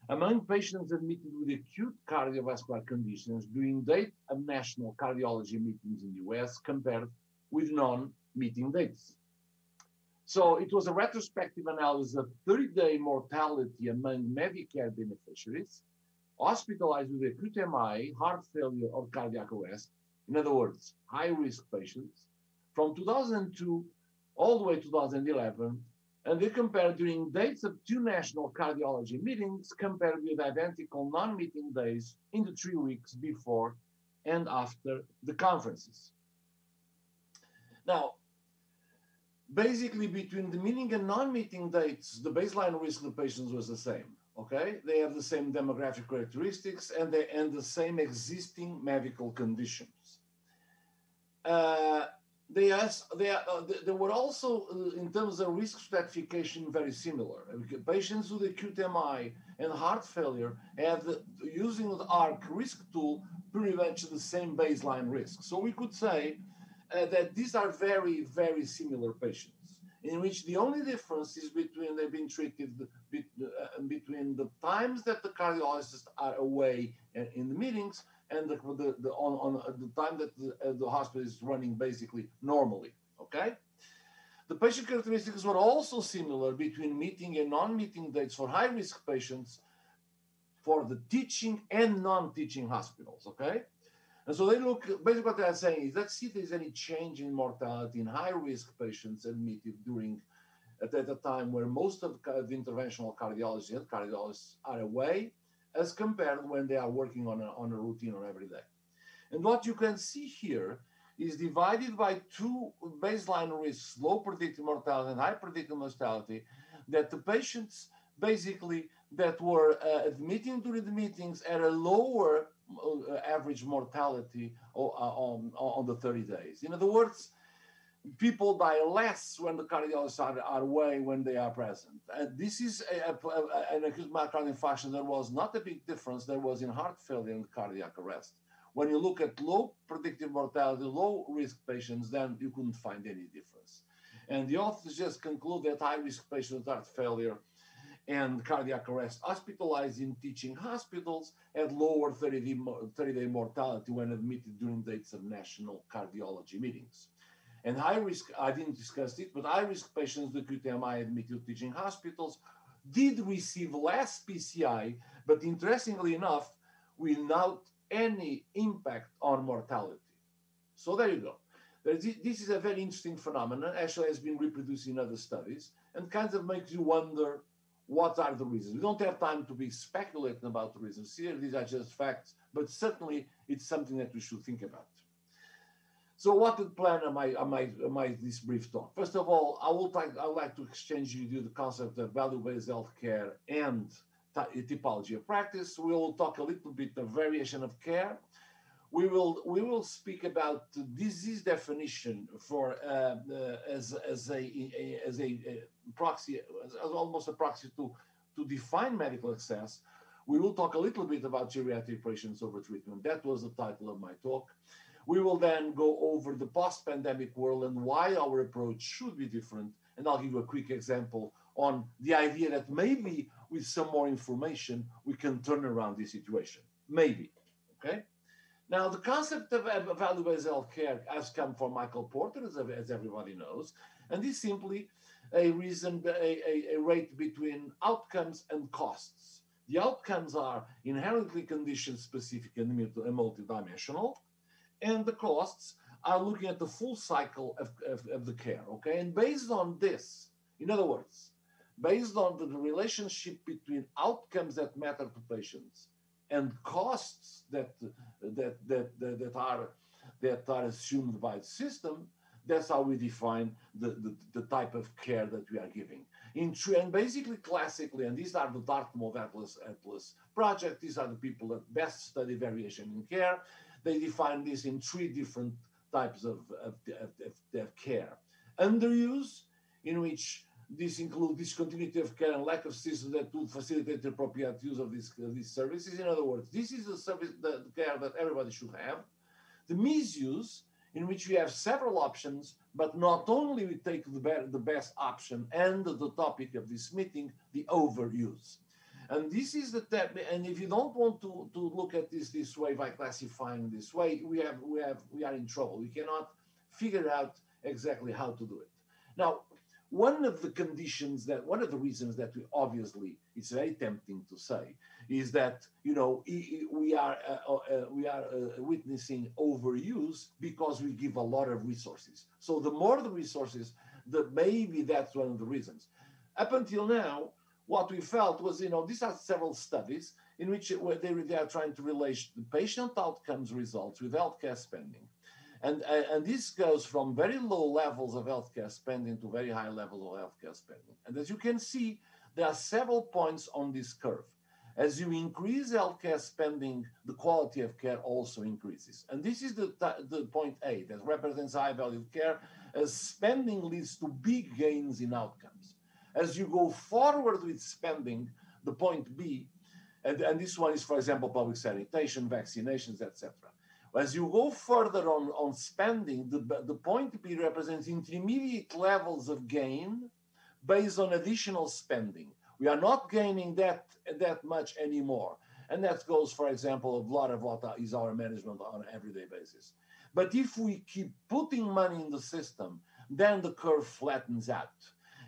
among patients admitted with acute cardiovascular conditions during date of national cardiology meetings in the US compared with non-meeting dates. So it was a retrospective analysis of 30-day mortality among Medicare beneficiaries hospitalized with acute MI, heart failure, or cardiac arrest, in other words, high risk patients, from 2002 all the way to 2011, and they compared during dates of two national cardiology meetings compared with identical non meeting days in the three weeks before and after the conferences. Now, basically, between the meeting and non meeting dates, the baseline risk of the patients was the same okay? They have the same demographic characteristics and they and the same existing medical conditions. Uh, they, they, uh, they were also uh, in terms of risk stratification very similar. Patients with acute mi and heart failure the, using the arc risk tool pretty much the same baseline risk. So we could say uh, that these are very very similar patients in which the only difference is between they've been treated uh, between the times that the cardiologists are away in the meetings and the, the, the on, on uh, the time that the, uh, the hospital is running basically normally. Okay. The patient characteristics were also similar between meeting and non-meeting dates for high-risk patients for the teaching and non-teaching hospitals. Okay. And so they look, basically what they're saying is let's see if there's any change in mortality in high risk patients admitted during, at, at a time where most of the interventional cardiologists and cardiologists are away as compared when they are working on a, on a routine on every day. And what you can see here is divided by two baseline risks, low predicted mortality and high predicted mortality, that the patients basically that were uh, admitting during the meetings at a lower average mortality uh, on, on the 30 days. In other words, people die less when the cardiologists are, are away when they are present. And this is a, a, a, an acute myocardial infarction. There was not a big difference. There was in heart failure and cardiac arrest. When you look at low predictive mortality, low risk patients, then you couldn't find any difference. And the authors just conclude that high risk patients with heart failure and cardiac arrest hospitalized in teaching hospitals had lower 30 day, mortality when admitted during dates of national cardiology meetings. And high risk, I didn't discuss it, but high risk patients with acute MI admitted to teaching hospitals did receive less PCI, but interestingly enough, without any impact on mortality. So there you go. This is a very interesting phenomenon, actually has been reproduced in other studies, and kind of makes you wonder what are the reasons? We don't have time to be speculating about the reasons here. These are just facts, but certainly it's something that we should think about. So, what the plan am I, am I, am I this brief talk? First of all, I would like, I like to exchange with you the concept of value-based healthcare and typology of practice. We will talk a little bit of variation of care we will we will speak about disease definition for uh, uh, as as a, a as a, proxy as, as, almost a proxy to to define medical access. We will talk a little bit about geriatric patients over treatment. That was the title of my talk. We will then go over the post-pandemic world and why our approach should be different. And I'll give you a quick example on the idea that maybe with some more information we can turn around this situation. Maybe. Okay. Now, the concept of value-based healthcare has come from Michael Porter, as, as everybody knows, and is simply a reason, a, a, a rate between outcomes and costs. The outcomes are inherently condition specific and multidimensional, and the costs are looking at the full cycle of, of, of, the care. Okay, and based on this, in other words, based on the relationship between outcomes that matter to patients and costs that that that that, that are that are assumed by the system, that's how we define the, the, the, type of care that we are giving. In and basically classically, and these are the Dartmouth Atlas Atlas project, these are the people that best study variation in care. They define this in three different types of, of, of, of care. Underuse, in which this includes discontinuity of care and lack of systems that would facilitate the appropriate use of these, uh, these services. In other words, this is the service, the, care that everybody should have. The misuse, in which we have several options, but not only we take the, be- the best option and the topic of this meeting, the overuse. And this is the step. And if you don't want to, to look at this this way by classifying this way, we have we have we are in trouble. We cannot figure out exactly how to do it. Now, one of the conditions that, one of the reasons that we obviously, it's very tempting to say, is that you know we are uh, uh, uh, we are uh, witnessing overuse because we give a lot of resources. So the more the resources, the maybe that's one of the reasons. Up until now, what we felt was you know these are several studies in which they, they are trying to relate the patient outcomes results with healthcare spending. And, and this goes from very low levels of healthcare spending to very high levels of healthcare spending. And as you can see, there are several points on this curve. As you increase healthcare spending, the quality of care also increases. And this is the, the point A that represents high value care as spending leads to big gains in outcomes. As you go forward with spending, the point B, and, and this one is, for example, public sanitation, vaccinations, etc. As you go further on, on spending, the, the point B represents intermediate levels of gain based on additional spending. We are not gaining that, that much anymore. And that goes, for example, a lot of what is our management on an everyday basis. But if we keep putting money in the system, then the curve flattens out.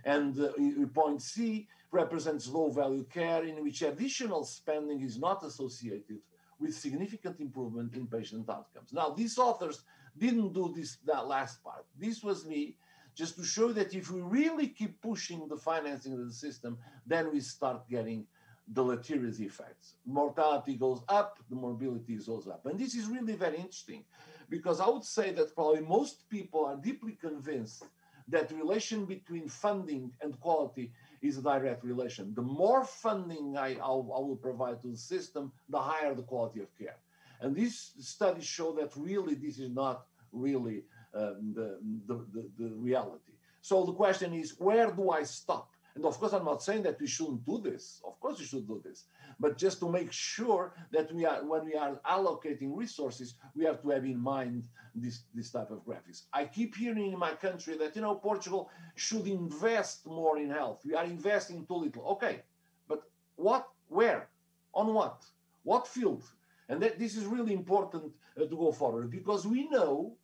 And uh, point C represents low value care in which additional spending is not associated with significant improvement in patient outcomes. Now, these authors didn't do this that last part. This was me just to show that if we really keep pushing the financing of the system, then we start getting deleterious effects. Mortality goes up, the morbidity goes up. And this is really very interesting because I would say that probably most people are deeply convinced that relation between funding and quality is a direct relation. The more funding I, I'll, provide to the system, the higher the quality of care. And these studies show that really this is not really um, the, the, the, the reality. So the question is, where do I stop? And of course, I'm not saying that we shouldn't do this. Of course, we should do this. But just to make sure that we are, when we are allocating resources, we have to have in mind this, this type of graphics. I keep hearing in my country that, you know, Portugal should invest more in health. We are investing too little. Okay, but what, where, on what, what field? And that this is really important uh, to go forward because we know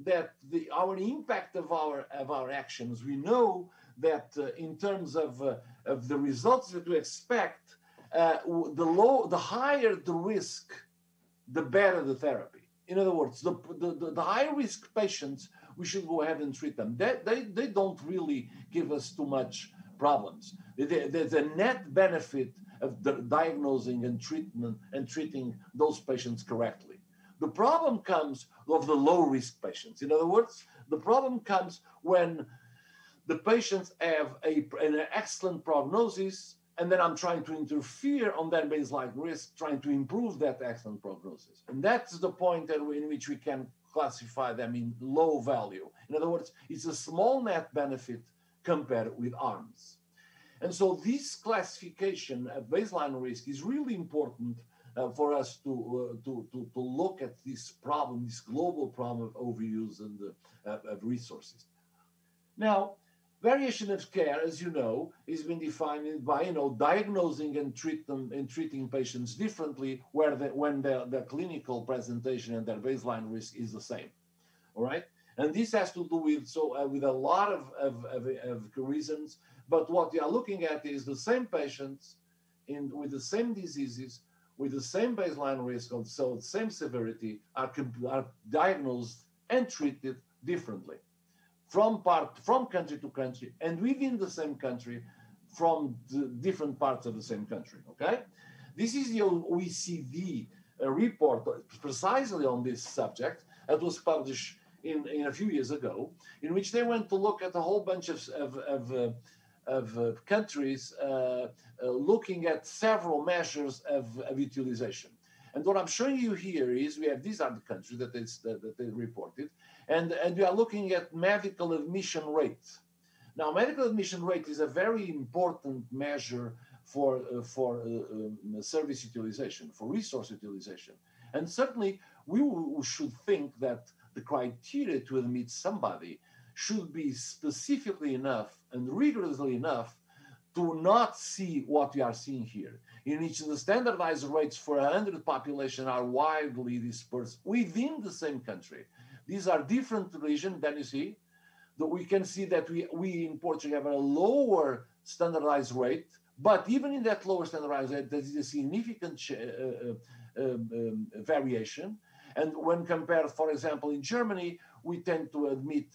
that the, our impact of our of our actions, we know that uh, in terms of, uh, of the results that we expect, uh, the low, the higher the risk, the better the therapy. In other words, the, the, the high risk patients, we should go ahead and treat them. They, they, they don't really give us too much problems. There's a net benefit of diagnosing and treatment and treating those patients correctly. The problem comes of the low risk patients. In other words, the problem comes when the patients have a, an excellent prognosis, and then I'm trying to interfere on that baseline risk, trying to improve that excellent prognosis. And that's the point that we, in which we can classify them in low value. In other words, it's a small net benefit compared with arms. And so this classification of baseline risk is really important uh, for us to, uh, to, to, to, look at this problem, this global problem of overuse and uh, of resources. Now, Variation of care, as you know, is been defined by you know diagnosing and treat them and treating patients differently where the, when their, their clinical presentation and their baseline risk is the same. All right, and this has to do with so uh, with a lot of, of, of, of, reasons. But what we are looking at is the same patients in with the same diseases with the same baseline risk, so same severity, are, are diagnosed and treated differently from part from country to country and within the same country from the different parts of the same country okay? This is the oecd uh, report precisely on this subject that was published in, in a few years ago in which they went to look at a whole bunch of, of, of, uh, of uh, countries uh, uh, looking at several measures of, of utilization. And what i'm showing you here is we have these are the countries that, that, that they reported and, and we are looking at medical admission rate. Now, medical admission rate is a very important measure for, uh, for uh, um, service utilization, for resource utilization. And certainly, we, we should think that the criteria to admit somebody should be specifically enough and rigorously enough to not see what we are seeing here, in which the standardized rates for 100 population are widely dispersed within the same country. These are different regions than you see. That we can see that we, we in Portugal have a lower standardized rate, but even in that lower standardized rate, there is a significant uh, uh, um, um, variation. And when compared, for example, in Germany, we tend to admit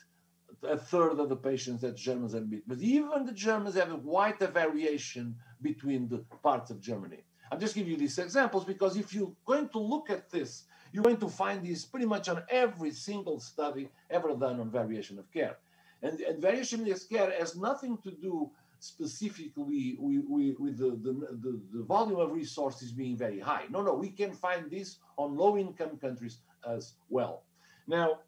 a third of the patients that Germans admit. But even the Germans have quite a variation between the parts of Germany. I'm just giving you these examples because if you're going to look at this you're going to find this pretty much on every single study ever done on variation of care. And, and variation of care has nothing to do specifically with, with, the, the, the, volume of resources being very high. No, no, we can find this on low income countries as well. Now,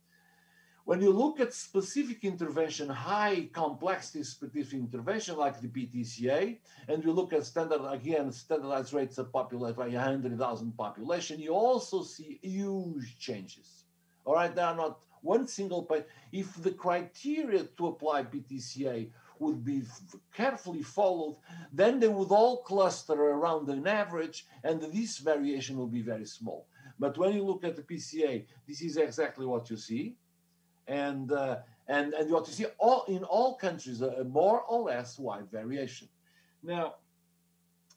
when you look at specific intervention, high complexity specific intervention like the PTCA, and you look at standard again standardized rates of population by 100,000 population, you also see huge changes. All right, there are not one single point. If the criteria to apply PTCA would be carefully followed, then they would all cluster around an average, and this variation will be very small. But when you look at the PCA, this is exactly what you see and uh, and and you ought to see all in all countries a, more or less wide variation. Now,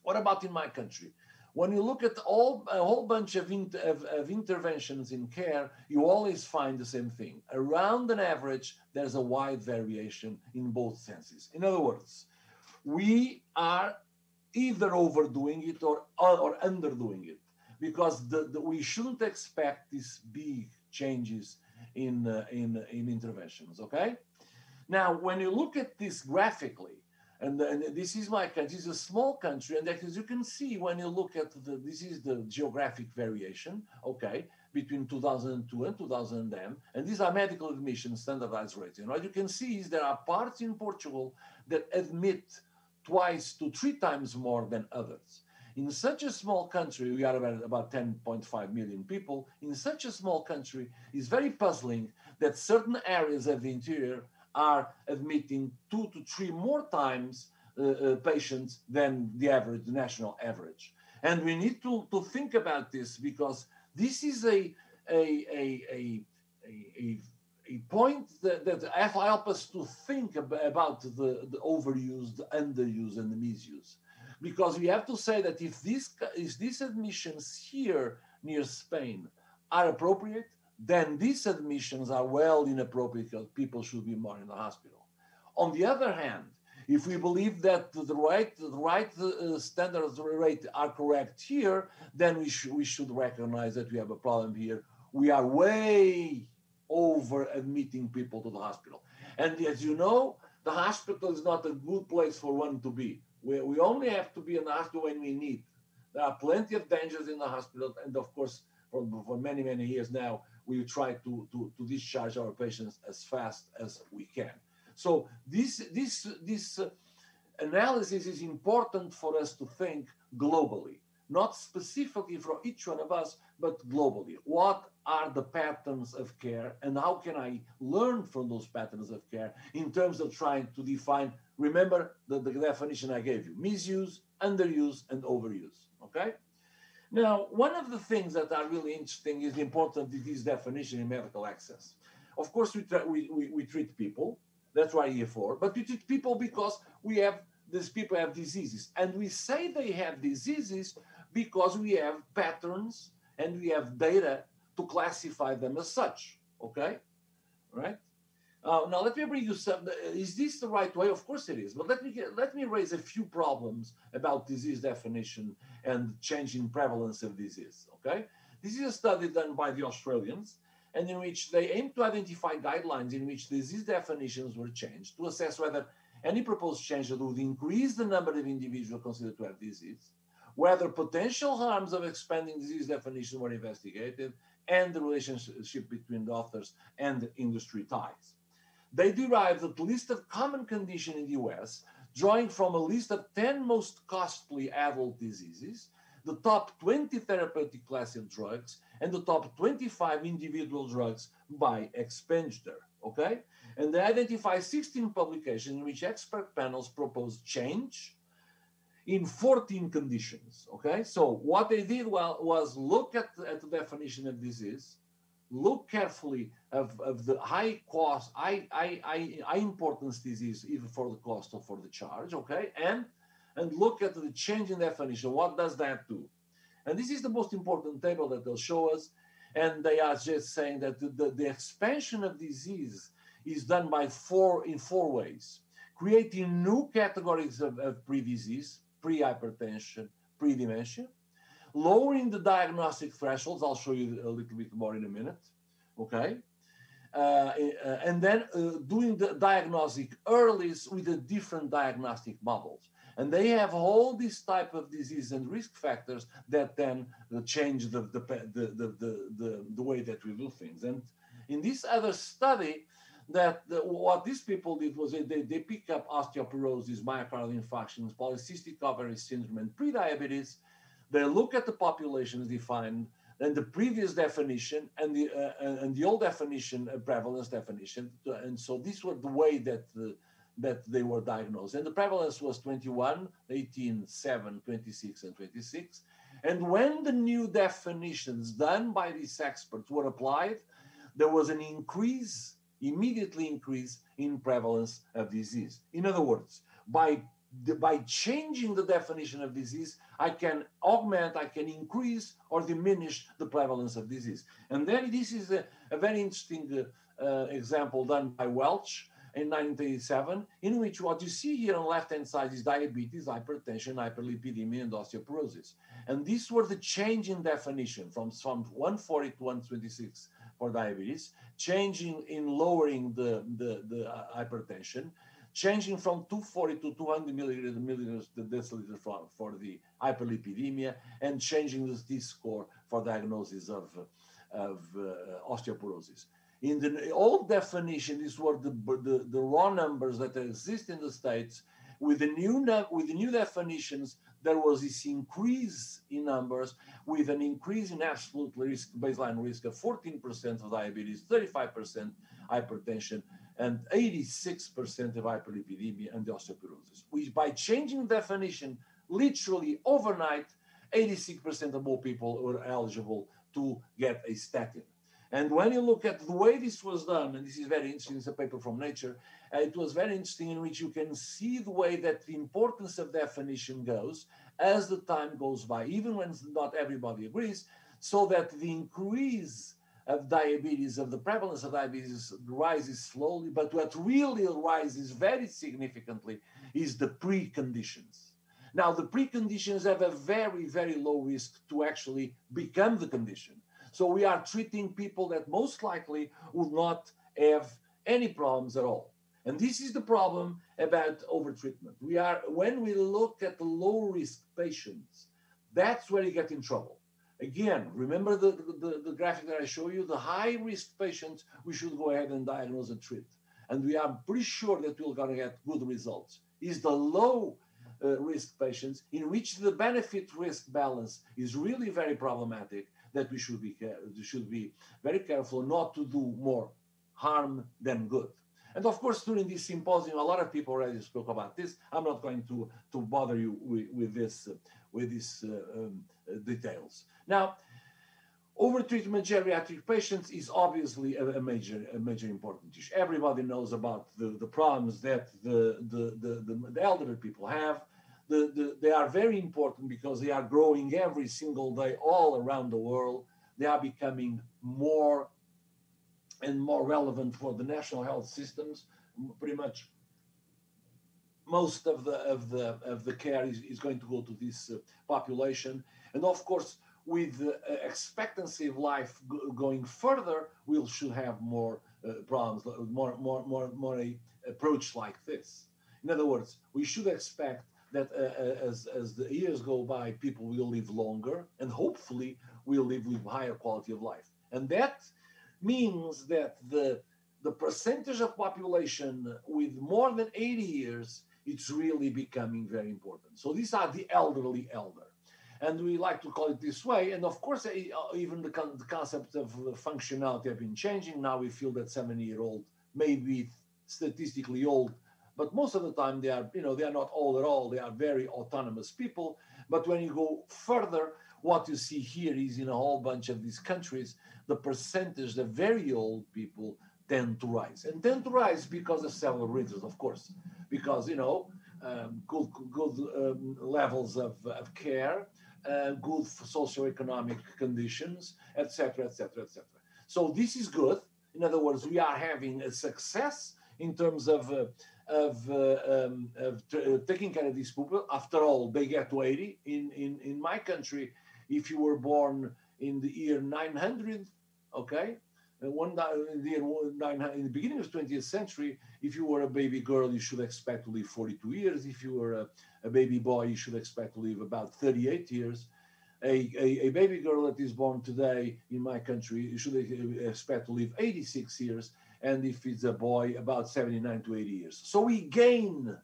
what about in my country? When you look at all a whole bunch of, of, of, interventions in care, you always find the same thing. Around an average, there's a wide variation in both senses. In other words, we are either overdoing it or, or underdoing it because the, the, we shouldn't expect these big changes in, uh, in, in interventions, okay? Now, when you look at this graphically, and, and, this is my country, it's a small country, and as you can see when you look at the, this is the geographic variation, okay, between 2002 and 2010, and these are medical admission standardized rates. And what You can see is there are parts in Portugal that admit twice to three times more than others. In such a small country, we are about, about 10.5 million people. In such a small country, it's very puzzling that certain areas of the interior are admitting two to three more times uh, uh, patients than the average, the national average. And we need to, to think about this because this is a, a, a, a, a, a point that, that help us to think about the, the overuse, the underuse, and the misuse. Because we have to say that if, this, if these admissions here near Spain are appropriate, then these admissions are well inappropriate because people should be more in the hospital. On the other hand, if we believe that the right, the right uh, standards rate are correct here, then we, sh- we should recognize that we have a problem here. We are way over admitting people to the hospital. And as you know, the hospital is not a good place for one to be. We, we only have to be in the hospital when we need. There are plenty of dangers in the hospital, and of course, for, for many, many years now, we try to, to, to discharge our patients as fast as we can. So this, this, this uh, analysis is important for us to think globally, not specifically for each one of us, but globally. What are the patterns of care and how can I learn from those patterns of care in terms of trying to define, remember the, the definition I gave you, misuse, underuse, and overuse, okay? Now, one of the things that are really interesting is of disease definition in medical access. Of course, we, we, we, we, treat people, that's why here for, but we treat people because we have, these people have diseases. And we say they have diseases because we have patterns and we have data to classify them as such, okay? Right? Uh, now let me bring you some. Is this the right way? Of course it is. But let me get, let me raise a few problems about disease definition and change in prevalence of disease. Okay, this is a study done by the Australians, and in which they aim to identify guidelines in which disease definitions were changed to assess whether any proposed change would increase the number of individuals considered to have disease, whether potential harms of expanding disease definition were investigated, and the relationship between the authors and industry ties. They derived a list of common conditions in the US, drawing from a list of 10 most costly adult diseases, the top 20 therapeutic class of drugs, and the top 25 individual drugs by expenditure. Okay? And they identify 16 publications in which expert panels propose change in 14 conditions. Okay? So what they did well, was look at, at the definition of disease, look carefully of, of the high cost, high, high, high, importance disease, even for the cost or for the charge, okay? And and look at the change in definition. What does that do? And this is the most important table that they'll show us. And they are just saying that the, the, the expansion of disease is done by four in four ways: creating new categories of, of pre-disease, pre-hypertension, pre-dementia, lowering the diagnostic thresholds. I'll show you a little bit more in a minute. Okay. Uh, uh, and then uh, doing the diagnostic early with the different diagnostic models. And they have all these type of disease and risk factors that then change the, the, the, the, the, way that we do things. And in this other study, that the, what these people did was they, they pick up osteoporosis, myocardial infarctions, polycystic ovary syndrome, and prediabetes, they look at the populations defined and the previous definition and the uh, and the old definition, uh, prevalence definition, and so this was the way that the, that they were diagnosed. And the prevalence was 21, 18, 7, 26, and 26. And when the new definitions done by these experts were applied, there was an increase, immediately increase in prevalence of disease. In other words, by by changing the definition of disease, I can augment, I can increase or diminish the prevalence of disease. And then this is a, a very interesting uh, uh, example done by Welch in 1987, in which what you see here on the left-hand side is diabetes, hypertension, hyperlipidemia, and osteoporosis. And these were the change in definition from, from 140 to 126 for diabetes, changing in lowering the, the, the uh, hypertension, changing from 240 to 200 milliliters per deciliter for, for the hyperlipidemia, and changing the T-score for diagnosis of, of uh, osteoporosis. In the old definition, these were the, the, the raw numbers that exist in the states. With the new with the new definitions, there was this increase in numbers with an increase in absolute risk, baseline risk of 14% of diabetes, 35% hypertension, and 86% of hyperlipidemia and osteoporosis, which by changing definition, literally overnight, 86% of more people were eligible to get a statin. And when you look at the way this was done, and this is very interesting, it's a paper from Nature, uh, it was very interesting in which you can see the way that the importance of definition goes as the time goes by, even when not everybody agrees, so that the increase of diabetes, of the prevalence of diabetes rises slowly, but what really rises very significantly is the preconditions. Now, the preconditions have a very, very low risk to actually become the condition. So we are treating people that most likely will not have any problems at all. And this is the problem about overtreatment. We are when we look at the low risk patients, that's where you get in trouble. Again, remember the, the, the graphic that I show you? The high risk patients, we should go ahead and diagnose and treat. And we are pretty sure that we're to get good results. Is the low uh, risk patients in which the benefit risk balance is really very problematic that we should be, should be very careful not to do more harm than good. And of course, during this symposium, a lot of people already spoke about this. I'm not going to, to bother you with, with this, uh, with these uh, um, details. Now, overtreatment geriatric patients is obviously a, a, major, a major important issue. Everybody knows about the, the problems that the, the, the, the, elderly people have. The, the, they are very important because they are growing every single day all around the world. They are becoming more and more relevant for the national health systems. Pretty much most of the of the of the care is, is going to go to this uh, population, and of course, with the uh, expectancy of life going further, we should have more uh, problems, more more more more a approach like this. In other words, we should expect that uh, uh, as as the years go by, people will live longer, and hopefully, will live with higher quality of life, and that means that the the percentage of population with more than 80 years it's really becoming very important. So these are the elderly elder and we like to call it this way. And of course eh, uh, even the, the concept of functionality have been changing. Now we feel that 70 year old may be statistically old but most of the time they are you know they are not old at all. They are very autonomous people. But when you go further what you see here is in a whole bunch of these countries the percentage the very old people tend to rise and tend to rise because of several reasons of course. Because you know um, good good um, levels of, of care uh, good socioeconomic conditions etc etc etc so this is good. In other words we are having a success in terms of uh, of, uh, um, of uh, taking care of these people. After all they get to 80 in in in my country if you were born in the year 900 okay? One in the, in the beginning of the 20th century, if you were a baby girl, you should expect to live 42 years. If you were a, a baby boy, you should expect to live about 38 years. A, a, a, baby girl that is born today in my country, should expect to live 86 years. And if it's a boy, about 79 to 80 years. So we gain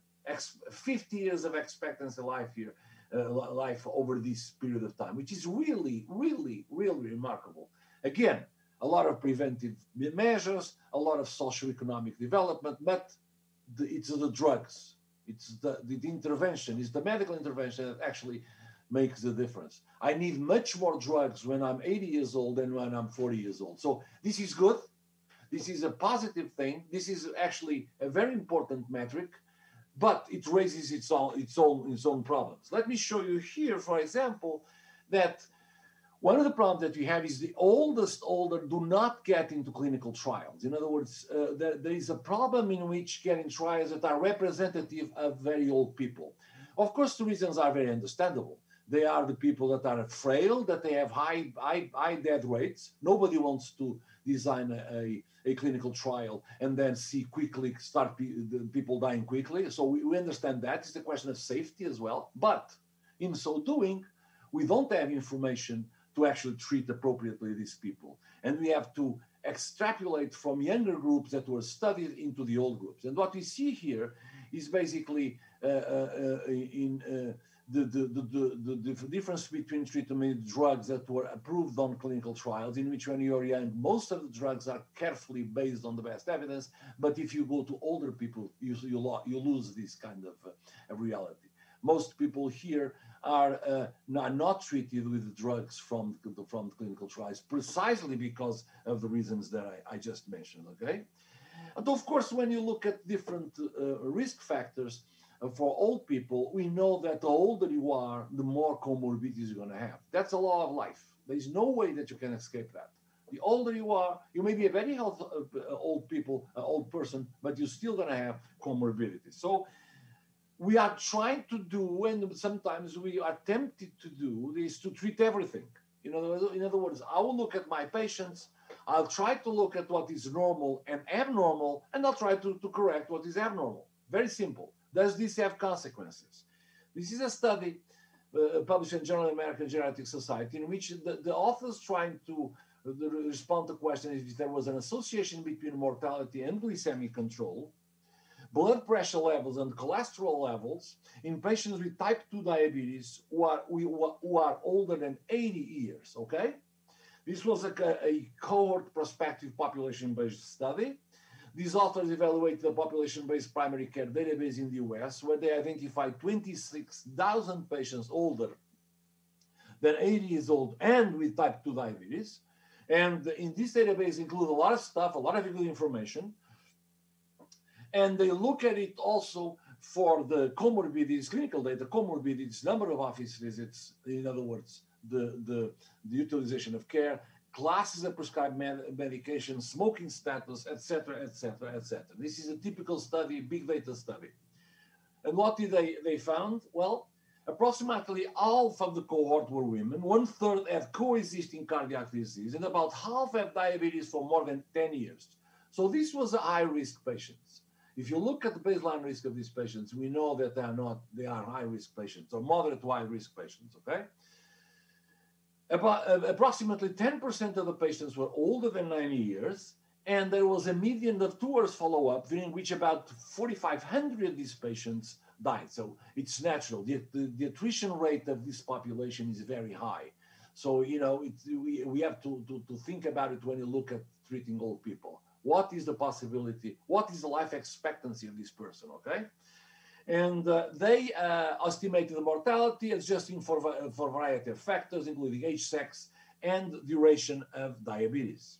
50 years of expectancy life here, uh, life over this period of time, which is really, really, really remarkable. Again, a lot of preventive measures, a lot of socio-economic development, but the, it's the drugs, it's the, the, the intervention, it's the medical intervention that actually makes the difference. I need much more drugs when I'm 80 years old than when I'm 40 years old. So this is good. This is a positive thing. This is actually a very important metric. but it raises its own its own its own problems. Let me show you here, for example, that one of the problems that we have is the oldest older do not get into clinical trials. In other words, uh, there, there is a problem in which getting trials that are representative of very old people. Of course, the reasons are very understandable. They are the people that are frail, that they have high, high, high death rates. Nobody wants to design a, a, a clinical trial and then see quickly start pe people dying quickly. So we, we understand that. It's a question of safety as well. But in so doing, we don't have information to actually treat appropriately these people. And we have to extrapolate from younger groups that were studied into the old groups. And what we see here is basically uh, uh, uh in uh, the, the, the, the, difference between treatment drugs that were approved on clinical trials, in which when you're young, most of the drugs are carefully based on the best evidence. But if you go to older people, you, you, you lose this kind of, uh, of reality. Most people here are, uh, not treated with drugs from, from clinical trials precisely because of the reasons that I, I just mentioned, okay? And of course, when you look at different uh, risk factors uh, for old people, we know that the older you are, the more comorbidities you're going to have. That's a law of life. There's no way that you can escape that. The older you are, you may be a very healthy uh, old people, uh, old person, but you're still going to have comorbidities. So we are trying to do, and sometimes we are tempted to do, is to treat everything. You know, in other words, I will look at my patients, I'll try to look at what is normal and abnormal, and I'll try to, to correct what is abnormal. Very simple. Does this have consequences? This is a study uh, published in Journal of American Geriatrics Society in which the, the authors trying to uh, respond to questions if there was an association between mortality and glycemic control blood pressure levels and cholesterol levels in patients with type 2 diabetes who are, who are older than 80 years, okay? This was a, a cohort prospective population-based study. These authors evaluated the population-based primary care database in the US, where they identified 26,000 patients older than 80 years old and with type 2 diabetes. And in this database include a lot of stuff, a lot of good information and they look at it also for the comorbidities, clinical data, comorbidities, number of office visits, in other words, the, the, the utilization of care, classes of prescribed med medication, smoking status, etc., etc., etc. This is a typical study, big data study. And what did they, they found? Well, approximately half of the cohort were women, one third had coexisting cardiac disease, and about half had diabetes for more than 10 years. So this was a high risk patients. If you look at the baseline risk of these patients, we know that they are not, they are high risk patients or moderate to high risk patients, okay? About, uh, approximately 10% of the patients were older than 90 years, and there was a median of two years follow up, during which about 4,500 of these patients died. So it's natural. The, the, the, attrition rate of this population is very high. So, you know, we, we have to, to, to think about it when you look at treating old people what is the possibility, what is the life expectancy of this person, okay? And uh, they uh, estimated the mortality adjusting for, for a variety of factors, including age, sex, and duration of diabetes.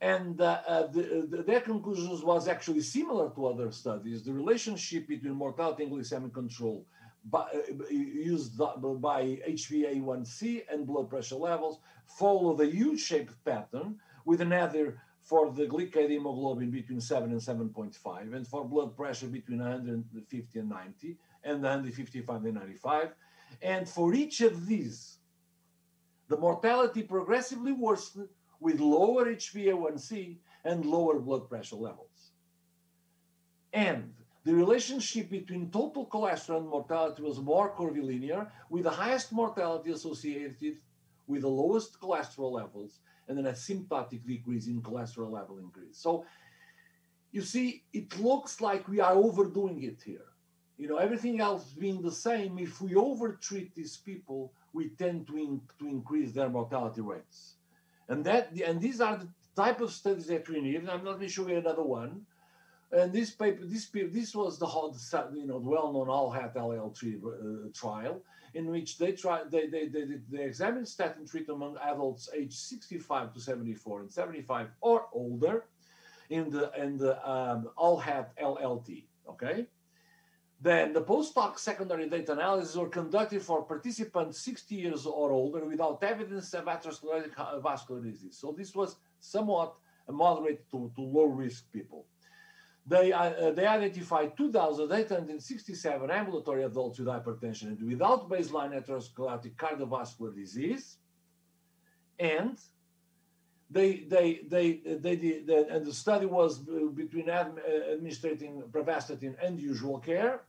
And uh, uh the, the, their conclusions was actually similar to other studies. The relationship between mortality and glycemic control by, uh, used by HbA1c and blood pressure levels follow the U-shaped pattern with another for the glycated hemoglobin between 7 and 7.5, and for blood pressure between 150 and 90, and 155 and 95. And for each of these, the mortality progressively worsened with lower HbA1c and lower blood pressure levels. And the relationship between total cholesterol and mortality was more curvilinear, with the highest mortality associated with the lowest cholesterol levels and then a sympathetic decrease in cholesterol level increase. So you see, it looks like we are overdoing it here. You know, everything else being the same, if we overtreat these people, we tend to, in, to increase their mortality rates. And that and these are the type of studies that we need. And I'm not going to show you another one. And this paper, this this was the you know the well-known ALLHAT LLT uh, trial, in which they try they they, they, they examine statin treatment among adults aged 65 to 74 and 75 or older in the in the um, ALLHAT LLT. Okay, Then the post-hoc secondary data analysis were conducted for participants 60 years or older without evidence of atherosclerotic vascular disease. So this was somewhat moderate to, to low risk people. They, uh, uh, they identified 2,867 ambulatory adults with hypertension and without baseline atherosclerotic cardiovascular disease. And they, they, they, they, did, and the study was uh, between uh, administrating pravastatin and usual care.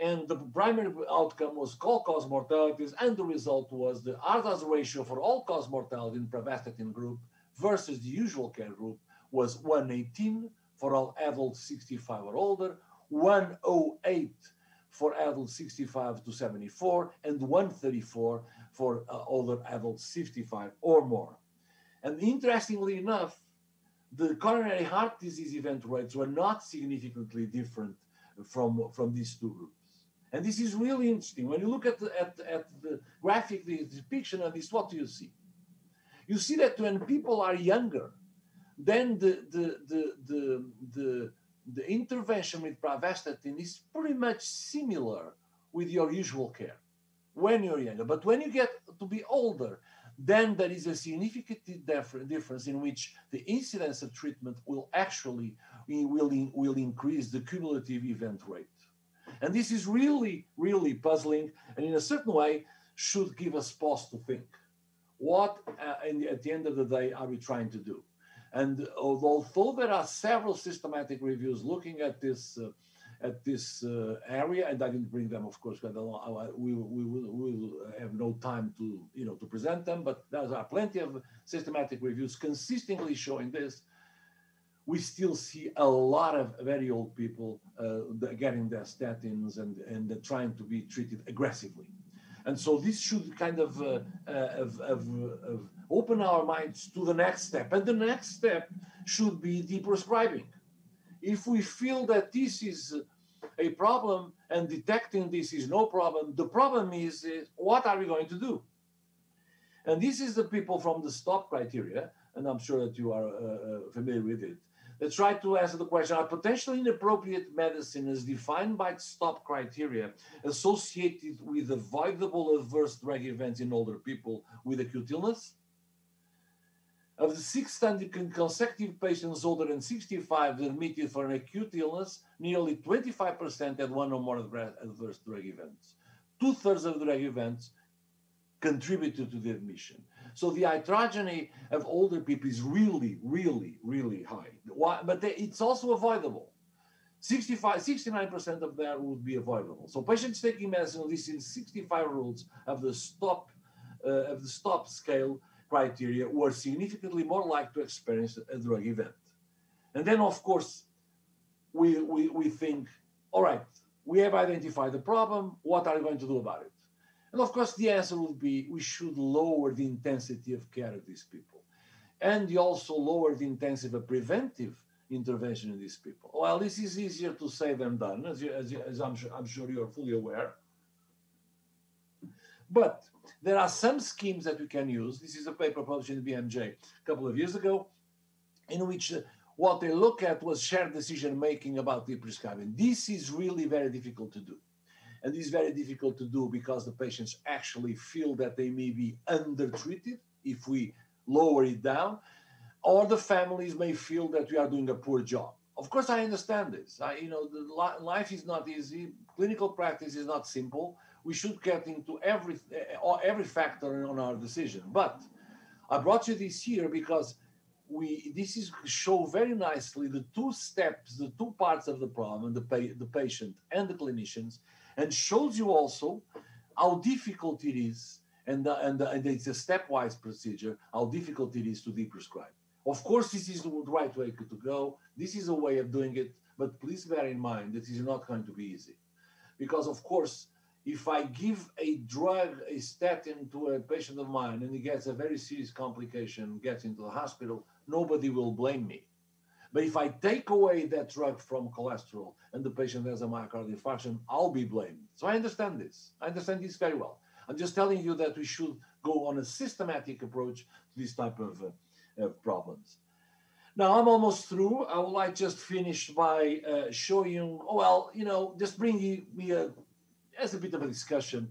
And the primary outcome was all-cause mortalities, and the result was the odds ratio for all-cause mortality in pravastatin group versus the usual care group was 118 for all adults 65 or older, 108 for adults 65 to 74, and 134 for uh, older adults 55 or more. And interestingly enough, the coronary heart disease event rates were not significantly different from, from these two groups. And this is really interesting. When you look at the, at, at the graphic the depiction of this, what do you see? You see that when people are younger, then the, the, the, the, the, the intervention with pravastatin is pretty much similar with your usual care when you're younger. But when you get to be older, then there is a significant difference in which the incidence of treatment will actually will, will increase the cumulative event rate. And this is really, really puzzling, and in a certain way, should give us pause to think. What, uh, the, at the end of the day, are we trying to do? And although there are several systematic reviews looking at this uh, at this uh, area, and I didn't bring them, of course, because we, we, will, we will have no time to you know to present them. But there are plenty of systematic reviews consistently showing this. We still see a lot of very old people uh, getting their statins and and trying to be treated aggressively. And so this should kind of, uh, uh, of, of, of open our minds to the next step. And the next step should be deprescribing. If we feel that this is a problem and detecting this is no problem, the problem is, is what are we going to do? And this is the people from the STOPP criteria, and I'm sure that you are uh, uh familiar with it. Let's try to answer the question Are potentially inappropriate medicine as defined by STOPP criteria associated with avoidable adverse drug events in older people with acute illness? Of the 600 consecutive patients older than 65 admitted for an acute illness, nearly 25% had one or more adverse drug events. Two thirds of the drug events contributed to the admission. So the iatrogeny of older people is really, really, really high. Why? But they, it's also avoidable. 65, 69% of that would be avoidable. So patients taking medicine within 65 rules of the stop uh, of the stop scale criteria were significantly more likely to experience a drug event. And then, of course, we, we, we think, all right, we have identified the problem. What are we going to do about it? And of course, the answer would be we should lower the intensity of care of these people. And you also lower the intensity of preventive intervention in these people. Well, this is easier to say than done, as, you, as, you, as I'm, sure, I'm sure you're fully aware. But there are some schemes that we can use. This is a paper published in the BMJ a couple of years ago, in which uh, what they look at was shared decision making about deprescribing. This is really very difficult to do. And is very difficult to do because the patients actually feel that they may be undertreated if we lower it down, or the families may feel that we are doing a poor job. Of course, I understand this. I, you know, life is not easy. Clinical practice is not simple. We should get into every uh, every factor on our decision. But I brought you this here because we this is show very nicely the two steps, the two parts of the problem, the pa- the patient and the clinicians, and shows you also how difficult it is, and, uh, and, uh, and it's a stepwise procedure, how difficult it is to deprescribe. Of course, this is the right way to go. This is a way of doing it, but please bear in mind that it is not going to be easy. Because, of course, if I give a drug, a statin to a patient of mine and he gets a very serious complication, gets into the hospital, nobody will blame me. But if I take away that drug from cholesterol and the patient has a myocardial infarction, I'll be blamed. So I understand this. I understand this very well. I'm just telling you that we should go on a systematic approach to this type of uh, uh, problems. Now I'm almost through. I would like just finish by uh, showing, well, you know, just bringing me a, as a bit of a discussion,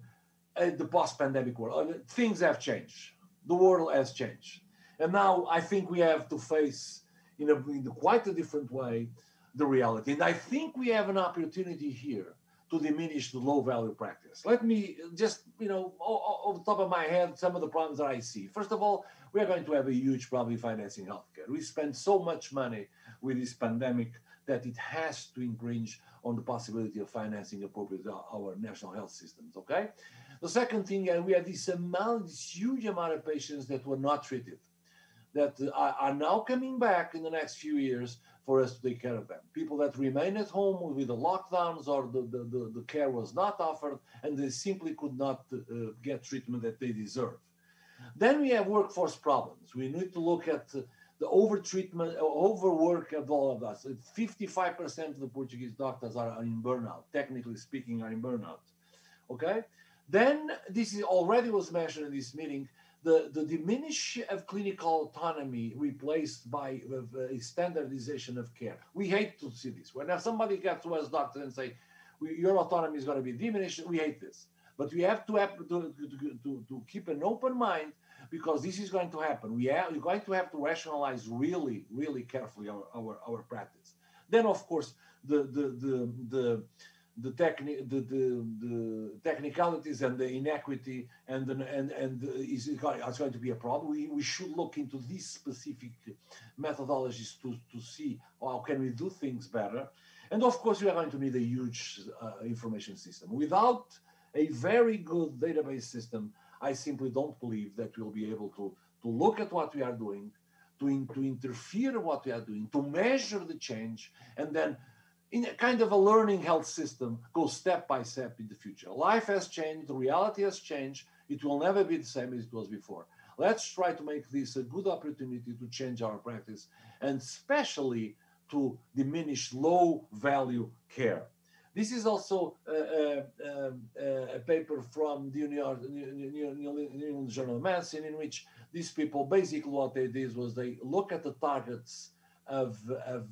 uh, the post-pandemic world. Uh, things have changed. The world has changed, and now I think we have to face, in a, in quite a different way, the reality. And I think we have an opportunity here to diminish the low value practice. Let me just, you know, off the top of my head, some of the problems that I see. First of all, we are going to have a huge problem financing healthcare. We spend so much money with this pandemic that it has to impinge on the possibility of financing appropriately our national health systems. Okay. The second thing, and we have this amount, this huge amount of patients that were not treated, that are now coming back in the next few years for us to take care of them. People that remain at home with the lockdowns or the, the, the, the care was not offered and they simply could not uh, get treatment that they deserve. Then we have workforce problems. We need to look at uh, the overtreatment, uh, overwork of all of us. 55% of the Portuguese doctors are in burnout, technically speaking, are in burnout. Okay? Then this is already was mentioned in this meeting the, the diminish of clinical autonomy replaced by a standardization of care. We hate to see this. When somebody gets to us, doctor, and say, your autonomy is going to be diminished, we hate this. But we have to, have to, to, to, to keep an open mind because this is going to happen. We are, we're going to have to rationalize really, really carefully our, our, our practice. Then, of course, the, the, the, the the, techni- the, the, the technicalities and the inequity and and and is it's going to be a problem. We, we should look into these specific methodologies to, to see how can we do things better. And of course, we are going to need a huge uh, information system. Without a very good database system, I simply don't believe that we'll be able to, to look at what we are doing, to, to interfere what we are doing, to measure the change, and then in a kind of a learning health system go step by step in the future. Life has changed, reality has changed. It will never be the same as it was before. Let's try to make this a good opportunity to change our practice and especially to diminish low value care. This is also a, a, a paper from the New York New Journal of Medicine in which these people basically what they did was they look at the targets of, of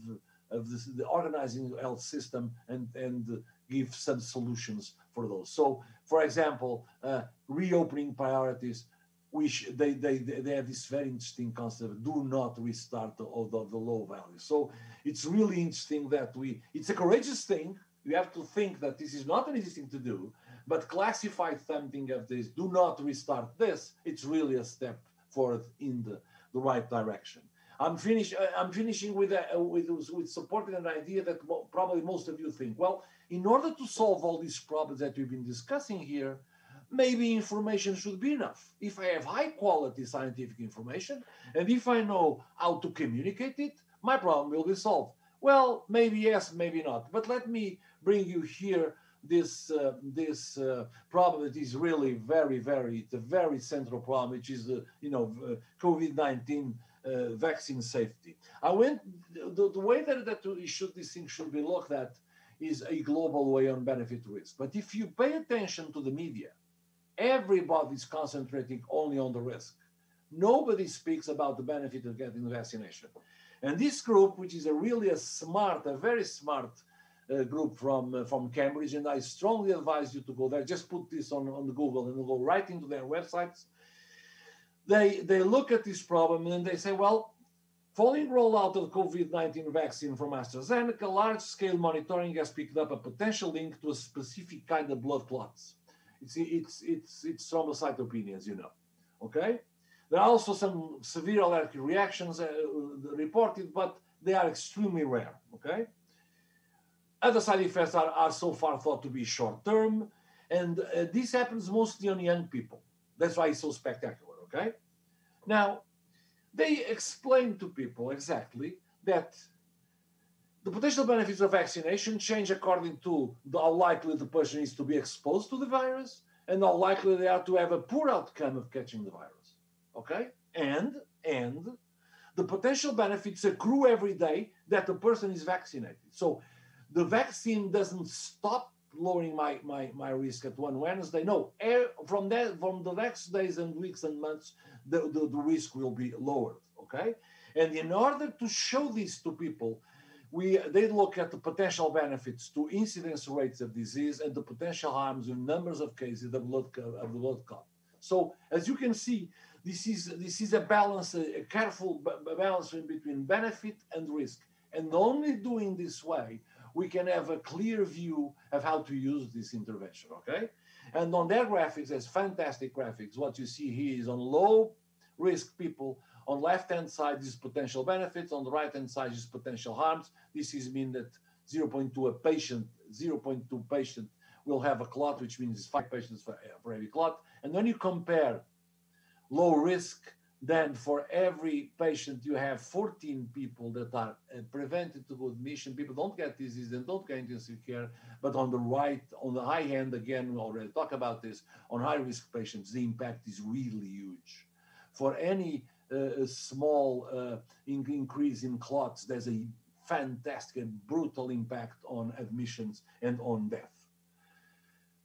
of this, the organizing health system and, and give some solutions for those. So, for example, uh, reopening priorities, which they, they, they have this very interesting concept, do not restart the, the low value. So it's really interesting that we, it's a courageous thing. You have to think that this is not an easy thing to do, but classify something of this, do not restart this, it's really a step forward in the, the right direction. I'm finish. Uh, I'm finishing with, a, with with supporting an idea that probably most of you think. Well, in order to solve all these problems that we've been discussing here, maybe information should be enough. If I have high quality scientific information and if I know how to communicate it, my problem will be solved. Well, maybe yes, maybe not. But let me bring you here this uh, this uh, problem that is really very very a very central problem, which is uh, you know uh, COVID nineteen uh, vaccine safety. I went the, the way that, that should this thing should be looked at is a global way on benefit risk. But if you pay attention to the media, everybody is concentrating only on the risk. Nobody speaks about the benefit of getting the vaccination. And this group, which is a really a smart, a very smart group from uh, from Cambridge, and I strongly advise you to go there. Just put this on on Google and go right into their websites they they look at this problem and they say, well, following rollout of the COVID-19 vaccine from AstraZeneca, large-scale monitoring has picked up a potential link to a specific kind of blood clots. It's it's it's it's thrombocytopenia, as you know. Okay. There are also some severe allergic reactions uh, reported, but they are extremely rare. Okay. Other side effects are, are so far thought to be short term, and uh, this happens mostly on young people. That's why it's so spectacular. Okay? Now, they explain to people exactly that the potential benefits of vaccination change according to the, how likely the person is to be exposed to the virus and how likely they are to have a poor outcome of catching the virus. Okay? And and the potential benefits accrue every day that the person is vaccinated. So the vaccine doesn't stop lowering my, my, my risk at one Wednesday. No, eh, from that from the next days and weeks and months, the, the, the risk will be lowered. Okay, And in order to show this to people, we they look at the potential benefits to incidence rates of disease and the potential harms in numbers of cases of blood of the blood clot. So as you can see, this is this is a balance, a, a careful balance between benefit and risk. And only doing this way, we can have a clear view of how to use this intervention. Okay. And on their graphics, there's fantastic graphics. What you see here is on low risk people on left-hand side, is potential benefits. On the right-hand side, is potential harms. This is mean that 0.2 a patient, 0.2 patient will have a clot, which means five patients for, for every clot. And when you compare low risk, then for every patient you have 14 people that are uh, prevented to go admission. People don't get disease and don't get intensive care. But on the right, on the high end, again, we already talked about this. On high risk patients, the impact is really huge. For any a small uh, in increase in clots, there's a fantastic and brutal impact on admissions and on death.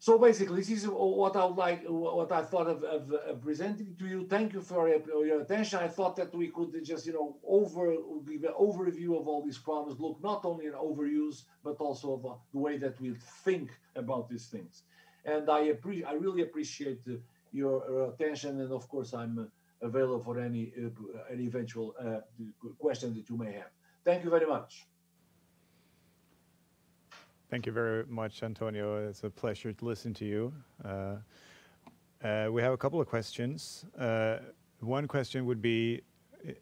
So basically, this is what I would like, what I thought of, of, of, presenting to you. Thank you for your attention. I thought that we could just, you know, over give an overview of all these problems. Look not only at overuse, but also of uh, the way that we think about these things. And I appreciate, I really appreciate uh, your attention. And of course, I'm uh, available for any uh, any eventual uh, question that you may have. Thank you very much. Thank you very much, Antonio. It's a pleasure to listen to you. Uh, uh, we have a couple of questions. Uh, one question would be,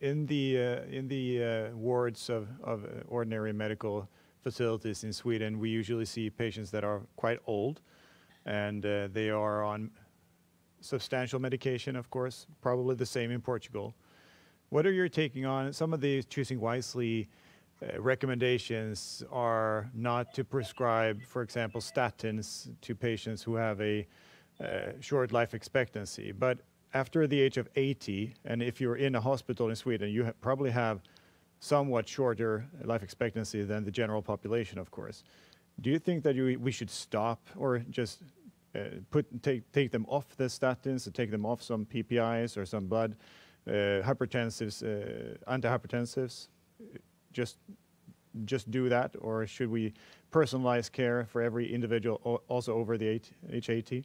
in the in the wards of, of ordinary medical facilities in Sweden, we usually see patients that are quite old, and they are on substantial medication, of course, probably the same in Portugal. What are you taking on? Some of the choosing wisely uh, recommendations are not to prescribe, for example, statins to patients who have a uh, short life expectancy. But after the age of 80, and if you're in a hospital in Sweden, you ha probably have somewhat shorter life expectancy than the general population, of course. Do you think that you, we should stop or just uh, put take take them off the statins, or take them off some PPIs or some blood uh, hypertensives, uh, antihypertensives? Just just do that, or should we personalize care for every individual, also over the 80?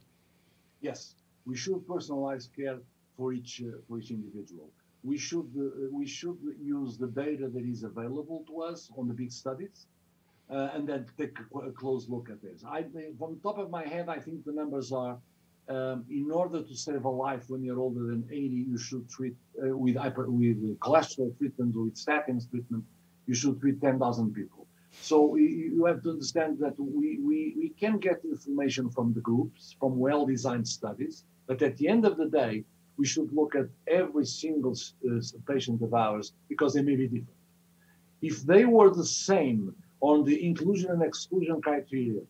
Yes, we should personalize care for each uh, for each individual. We should uh, we should use the data that is available to us on the big studies uh, and then take a, close look at this. I, from the top of my head, I think the numbers are um, in order to save a life when you're older than 80, you should treat uh, with hyper, with cholesterol treatment or with statins treatment, you should treat 10,000 people. So you have to understand that we, we, we can get information from the groups, from well-designed studies, but at the end of the day, we should look at every single uh, patient of ours because they may be different. If they were the same on the inclusion and exclusion criteria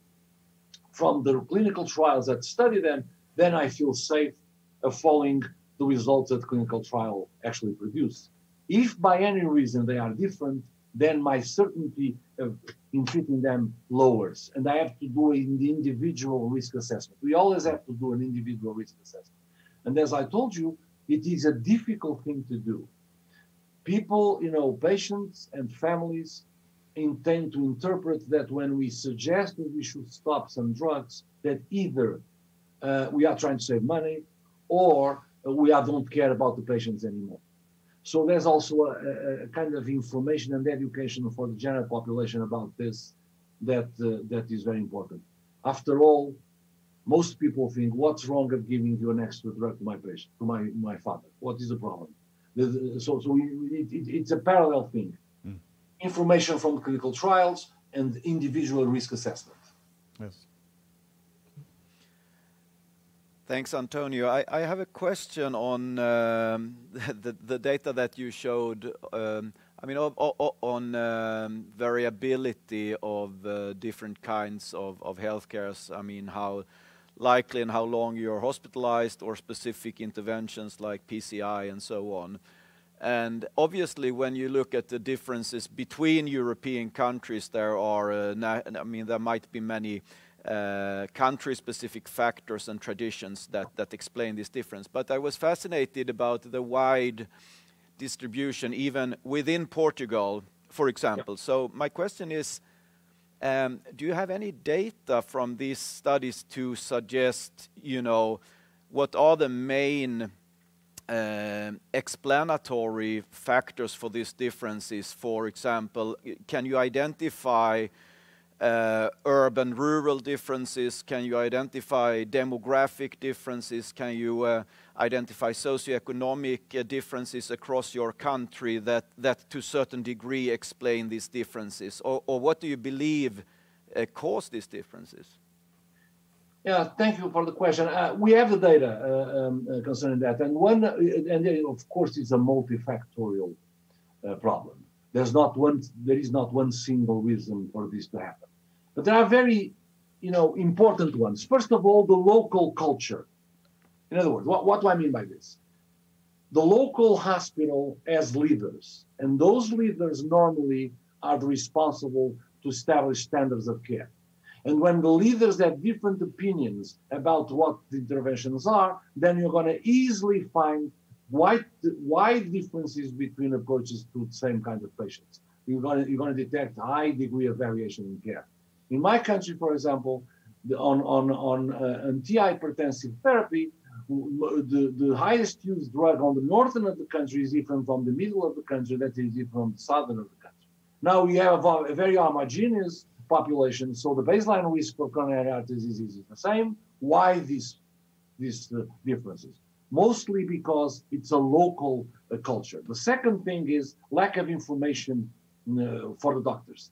from the clinical trials that study them, then I feel safe of following the results that clinical trial actually produced. If by any reason they are different, then my certainty of in treating them lowers. And I have to do an individual risk assessment. We always have to do an individual risk assessment. And as I told you, it is a difficult thing to do. People, you know, patients and families intend to interpret that when we suggest that we should stop some drugs, that either uh, we are trying to save money or we don't care about the patients anymore. So there's also a, a, kind of information and education for the general population about this that uh, that is very important. After all, most people think, what's wrong of giving you an extra drug to my patient, to my, my father? What is the problem? So, so it, it, it's a parallel thing information from clinical trials, and individual risk assessment. Yes. Thanks, Antonio. I, have a question on um, the, data that you showed. Um, I mean, on um, variability of uh, different kinds of, of healthcare. I mean, how likely and how long you're hospitalized or specific interventions like PCI and so on. And obviously, when you look at the differences between European countries, there are, uh, I mean, there might be many uh, country-specific factors and traditions that, that explain this difference. But I was fascinated about the wide distribution even within Portugal, for example. So my question is, do you have any data from these studies to suggest, you know, what are the main explanatory factors for these differences? For example, can you identify Uh, urban-rural differences? Can you identify demographic differences? Can you uh, identify socioeconomic uh, differences across your country that that to a certain degree explain these differences? Or what do you believe cause these differences? Yeah, thank you for the question. We have the data um, concerning that. And one, and of course, it's a multifactorial problem. There's not one, there is not one single reason for this to happen. But there are very you know, important ones. First of all, the local culture. In other words, what what do I mean by this? The local hospital has leaders, and those leaders normally are responsible to establish standards of care. And when the leaders have different opinions about what the interventions are, then you're going to easily find wide wide differences between approaches to the same kind of patients. You're going to detect high degree of variation in care. In my country, for example, on on on uh, antihypertensive therapy, the the highest used drug on the northern of the country is different from the middle of the country, that is different from the southern of the country. Now we have a very homogeneous population, so the baseline risk for coronary artery disease is the same. Why these uh, differences? Mostly because it's a local uh, culture. The second thing is lack of information for the doctors.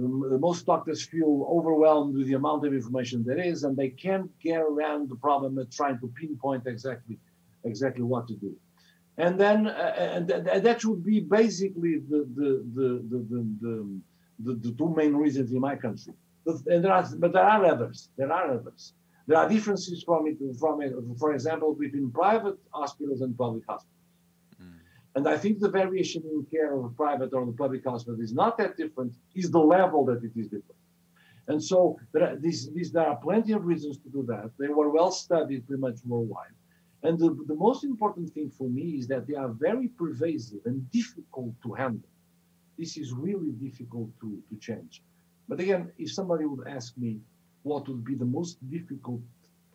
Most doctors feel overwhelmed with the amount of information there is, and they can't get around the problem of trying to pinpoint exactly exactly what to do. And then, uh, and th- that would be basically the two main reasons in my country. But, and there are but there are others. There are others. There are differences, from it, from it, for example, between private hospitals and public hospitals. I think the variation in care of a private or the public hospital is not that different, is the level that it is different. And so there are plenty of reasons to do that. They were well studied pretty much worldwide. And the the most important thing for me is that they are very pervasive and difficult to handle. This is really difficult to change. But again, if somebody would ask me what would be the most difficult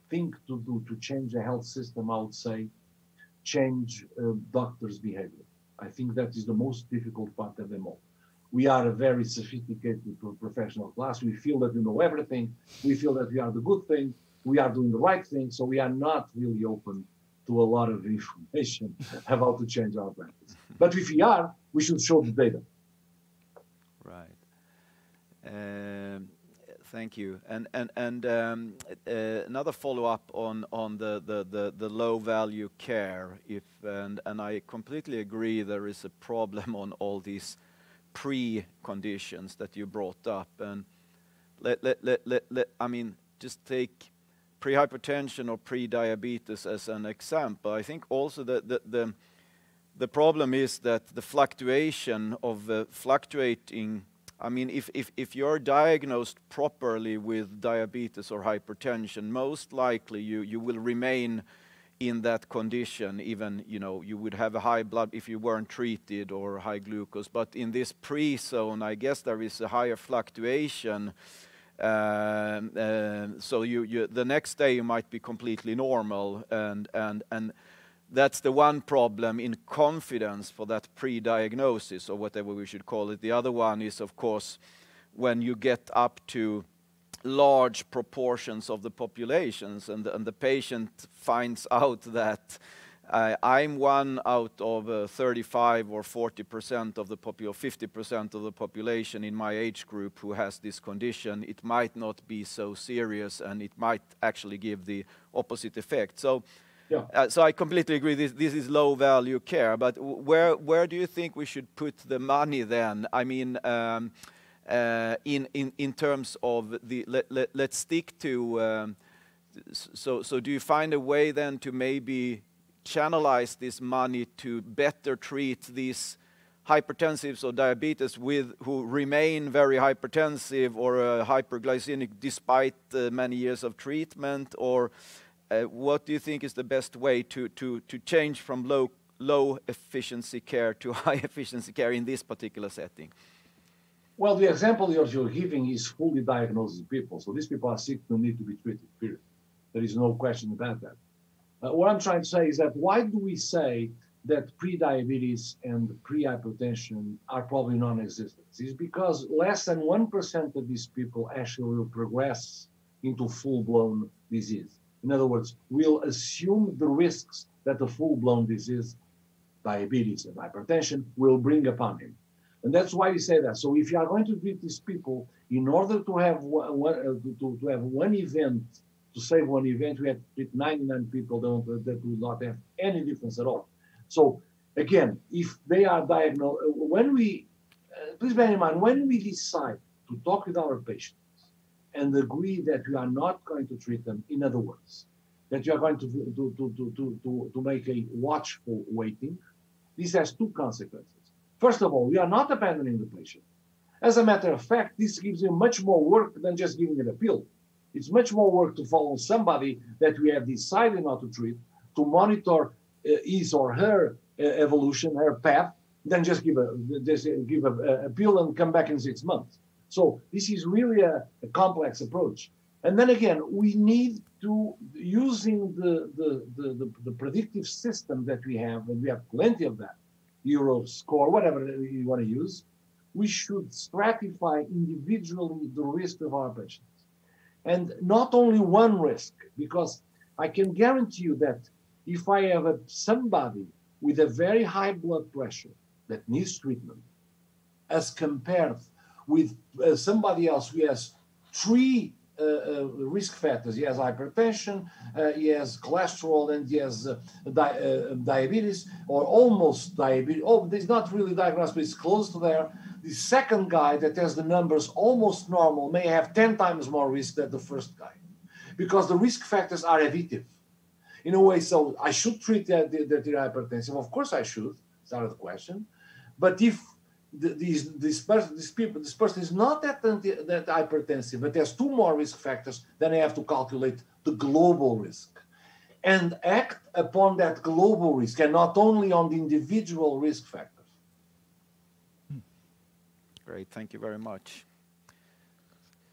thing to do to change a health system, I would say change uh, doctors' behavior. I think that is the most difficult part of them all. We are a very sophisticated professional class. We feel that we know everything. We feel that we are the good thing. We are doing the right thing. So we are not really open to a lot of information about to change our practice. But if we are, we should show the data. Right. Um, Thank you. And um, uh, another follow-up on the low-value care. If and I completely agree there is a problem on all these preconditions that you brought up. I mean, just take pre-hypertension or pre-diabetes as an example. I think also the problem is that the fluctuation of uh, fluctuating. I mean, if if, if you're diagnosed properly with diabetes or hypertension, most likely you you will remain in that condition, even you know, you would have a high blood if you weren't treated or high glucose. But in this pre-zone, I guess there is a higher fluctuation. Um, um, so you you, the next day you might be completely normal, and, and, and that's the one problem in confidence for that pre-diagnosis or whatever we should call it. The other one is, of course, when you get up to large proportions of the populations and the patient finds out that uh, I'm one out of uh, 35 or 40% of the 50% of the population in my age group who has this condition, it might not be so serious, and it might actually give the opposite effect. Yeah. So I completely agree, this is low-value care. But where where do you think we should put the money then? I mean. Um, uh, in, in, in terms of the, let, let, let's stick to, um, so, so do you find a way then to maybe channelize this money to better treat these hypertensives or diabetes with who remain very hypertensive or hyperglycemic despite many years of treatment? What do you think is the best way to to change from low low efficiency care to high efficiency care in this particular setting? Well, the example you're giving is fully diagnosed people. So these people are sick and need to be treated, period. There is no question about that. Uh, what I'm trying to say is that why do we say that pre-diabetes and pre-hypertension are probably non-existent? Is because less than 1% of these people actually will progress into full-blown disease. In other words, we'll assume the risks that a full-blown disease, diabetes and hypertension, will bring upon him. And that's why we say that. So if you are going to treat these people, in order to have one, one uh, to, to have one event, to save one event, we have to treat 99 people that, that will not have any difference at all. So again, if they are diagnosed, when we, uh, please bear in mind, when we decide to talk with our patients and agree that we are not going to treat them, in other words, that you are going to, to, to, to, to, to make a watchful waiting, this has two consequences. First of all, we are not abandoning the patient. As a matter of fact, this gives you much more work than just giving it a pill. It's much more work to follow somebody that we have decided not to treat, to monitor uh, his or her uh, evolution, her path, than just give a just give a, a, pill and come back in six months. So this is really a, a complex approach. And then again, we need to using the, the, the, the, the predictive system that we have, and we have plenty of that, Euro score, whatever you want to use, we should stratify individually the risk of our patients. And not only one risk, because I can guarantee you that if I have a, somebody with a very high blood pressure that needs treatment, as compared with uh, somebody else who has three uh, uh, risk factors. He has hypertension, uh, he has cholesterol, and he has di- diabetes or almost diabetes. Oh, it's not really diagnosed, but it's close to there. The second guy that has the numbers almost normal may have 10 times more risk than the first guy because the risk factors are additive. In a way, so I should treat the, the, the hypertension. Of course, I should. It's not a question. But if these, this, person, this, people, this person is not that, that hypertensive, but there's two more risk factors, then I have to calculate the global risk and act upon that global risk and not only on the individual risk factors. Great, thank you very much.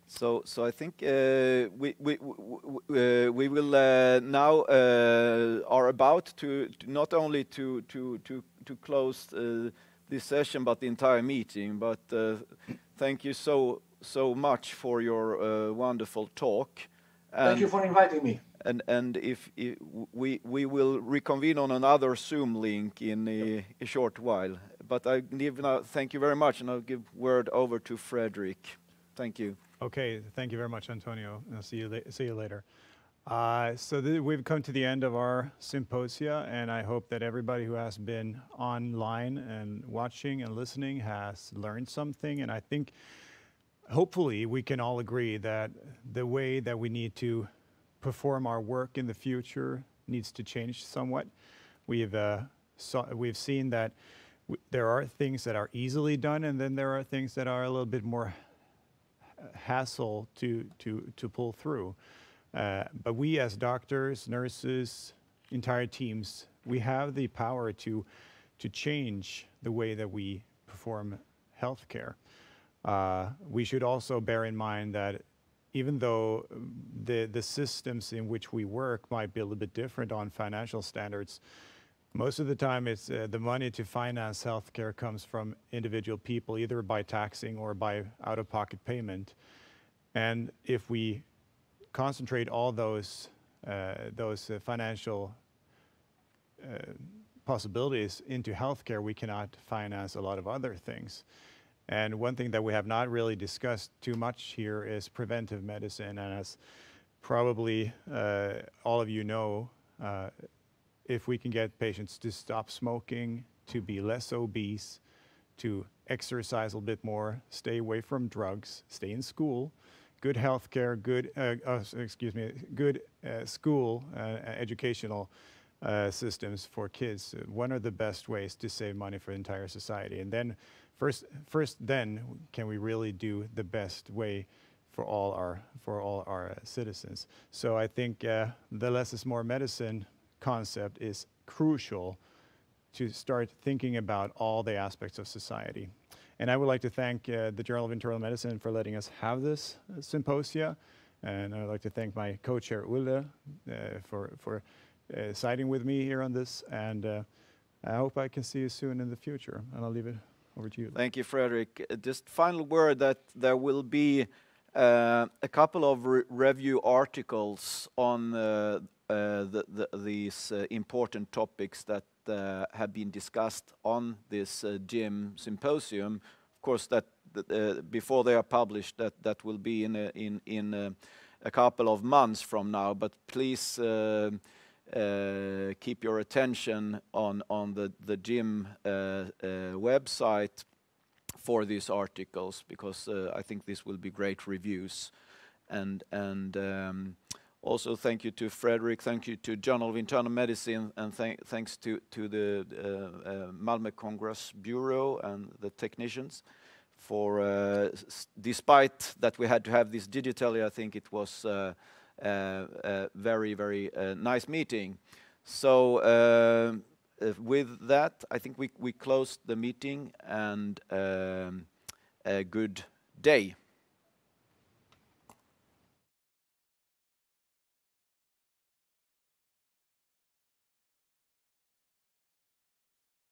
So, so I think uh, we we we, uh, we will uh, now uh, are about to, to, not only to to to to close uh, this session, but the entire meeting. But uh, thank you so so much for your uh, wonderful talk. And thank you for inviting me. And and if, if, we we will reconvene on another Zoom link in a, a short while. But I give now thank you very much, and I'll give word over to Fredrik. Thank you. Okay, thank you very much, Antonio. I'll see you see you later. Uh, so we've come to the end of our symposia, and I hope that everybody who has been online and watching and listening has learned something. And I think hopefully we can all agree that the way that we need to perform our work in the future needs to change somewhat. We've uh, saw, we've seen that there are things that are easily done, and then there are things that are a little bit more hassle to to to pull through. Uh, but we as doctors, nurses, entire teams, we have the power to to change the way that we perform healthcare. Uh, we should also bear in mind that even though the the systems in which we work might be a little bit different on financial standards, most of the time it's uh, the money to finance healthcare comes from individual people, either by taxing or by out-of-pocket payment. And if we concentrate all those uh, those uh, financial uh, possibilities into healthcare, we cannot finance a lot of other things. And one thing that we have not really discussed too much here is preventive medicine. And as probably uh, all of you know, uh, if we can get patients to stop smoking, to be less obese, to exercise a little bit more, stay away from drugs, stay in school, good healthcare, good, uh, uh, excuse me, good uh, school uh, educational uh, systems for kids. One of the best ways to save money for the entire society. And then first, first then can we really do the best way for all our, for all our citizens. So I think the less is more medicine concept is crucial to start thinking about all the aspects of society. And I would like to thank uh, the Journal of Internal Medicine for letting us have this uh, symposia. And I'd like to thank my co-chair Olle uh, for, for uh, siding with me here on this. And uh, I hope I can see you soon in the future. And I'll leave it over to you. Thank you, Fredrik. Uh, Just final word that there will be a couple of re review articles on the, the, these important topics that have been discussed on this uh, JIM symposium. Of course, that uh, before they are published, that that will be in a, in in a, a couple of months from now. But please. Uh, uh, keep your attention on on the the JIM uh, uh, website for these articles because uh, I think this will be great reviews. And and um, also thank you to Fredrik, thank you to Journal of Internal Medicine, and thank, thanks to the uh, uh, Malmö Congress Bureau and the technicians for uh, despite that we had to have this digitally, I think it was. A very, very nice meeting. So with that, I think we, we closed the meeting and um, a good day.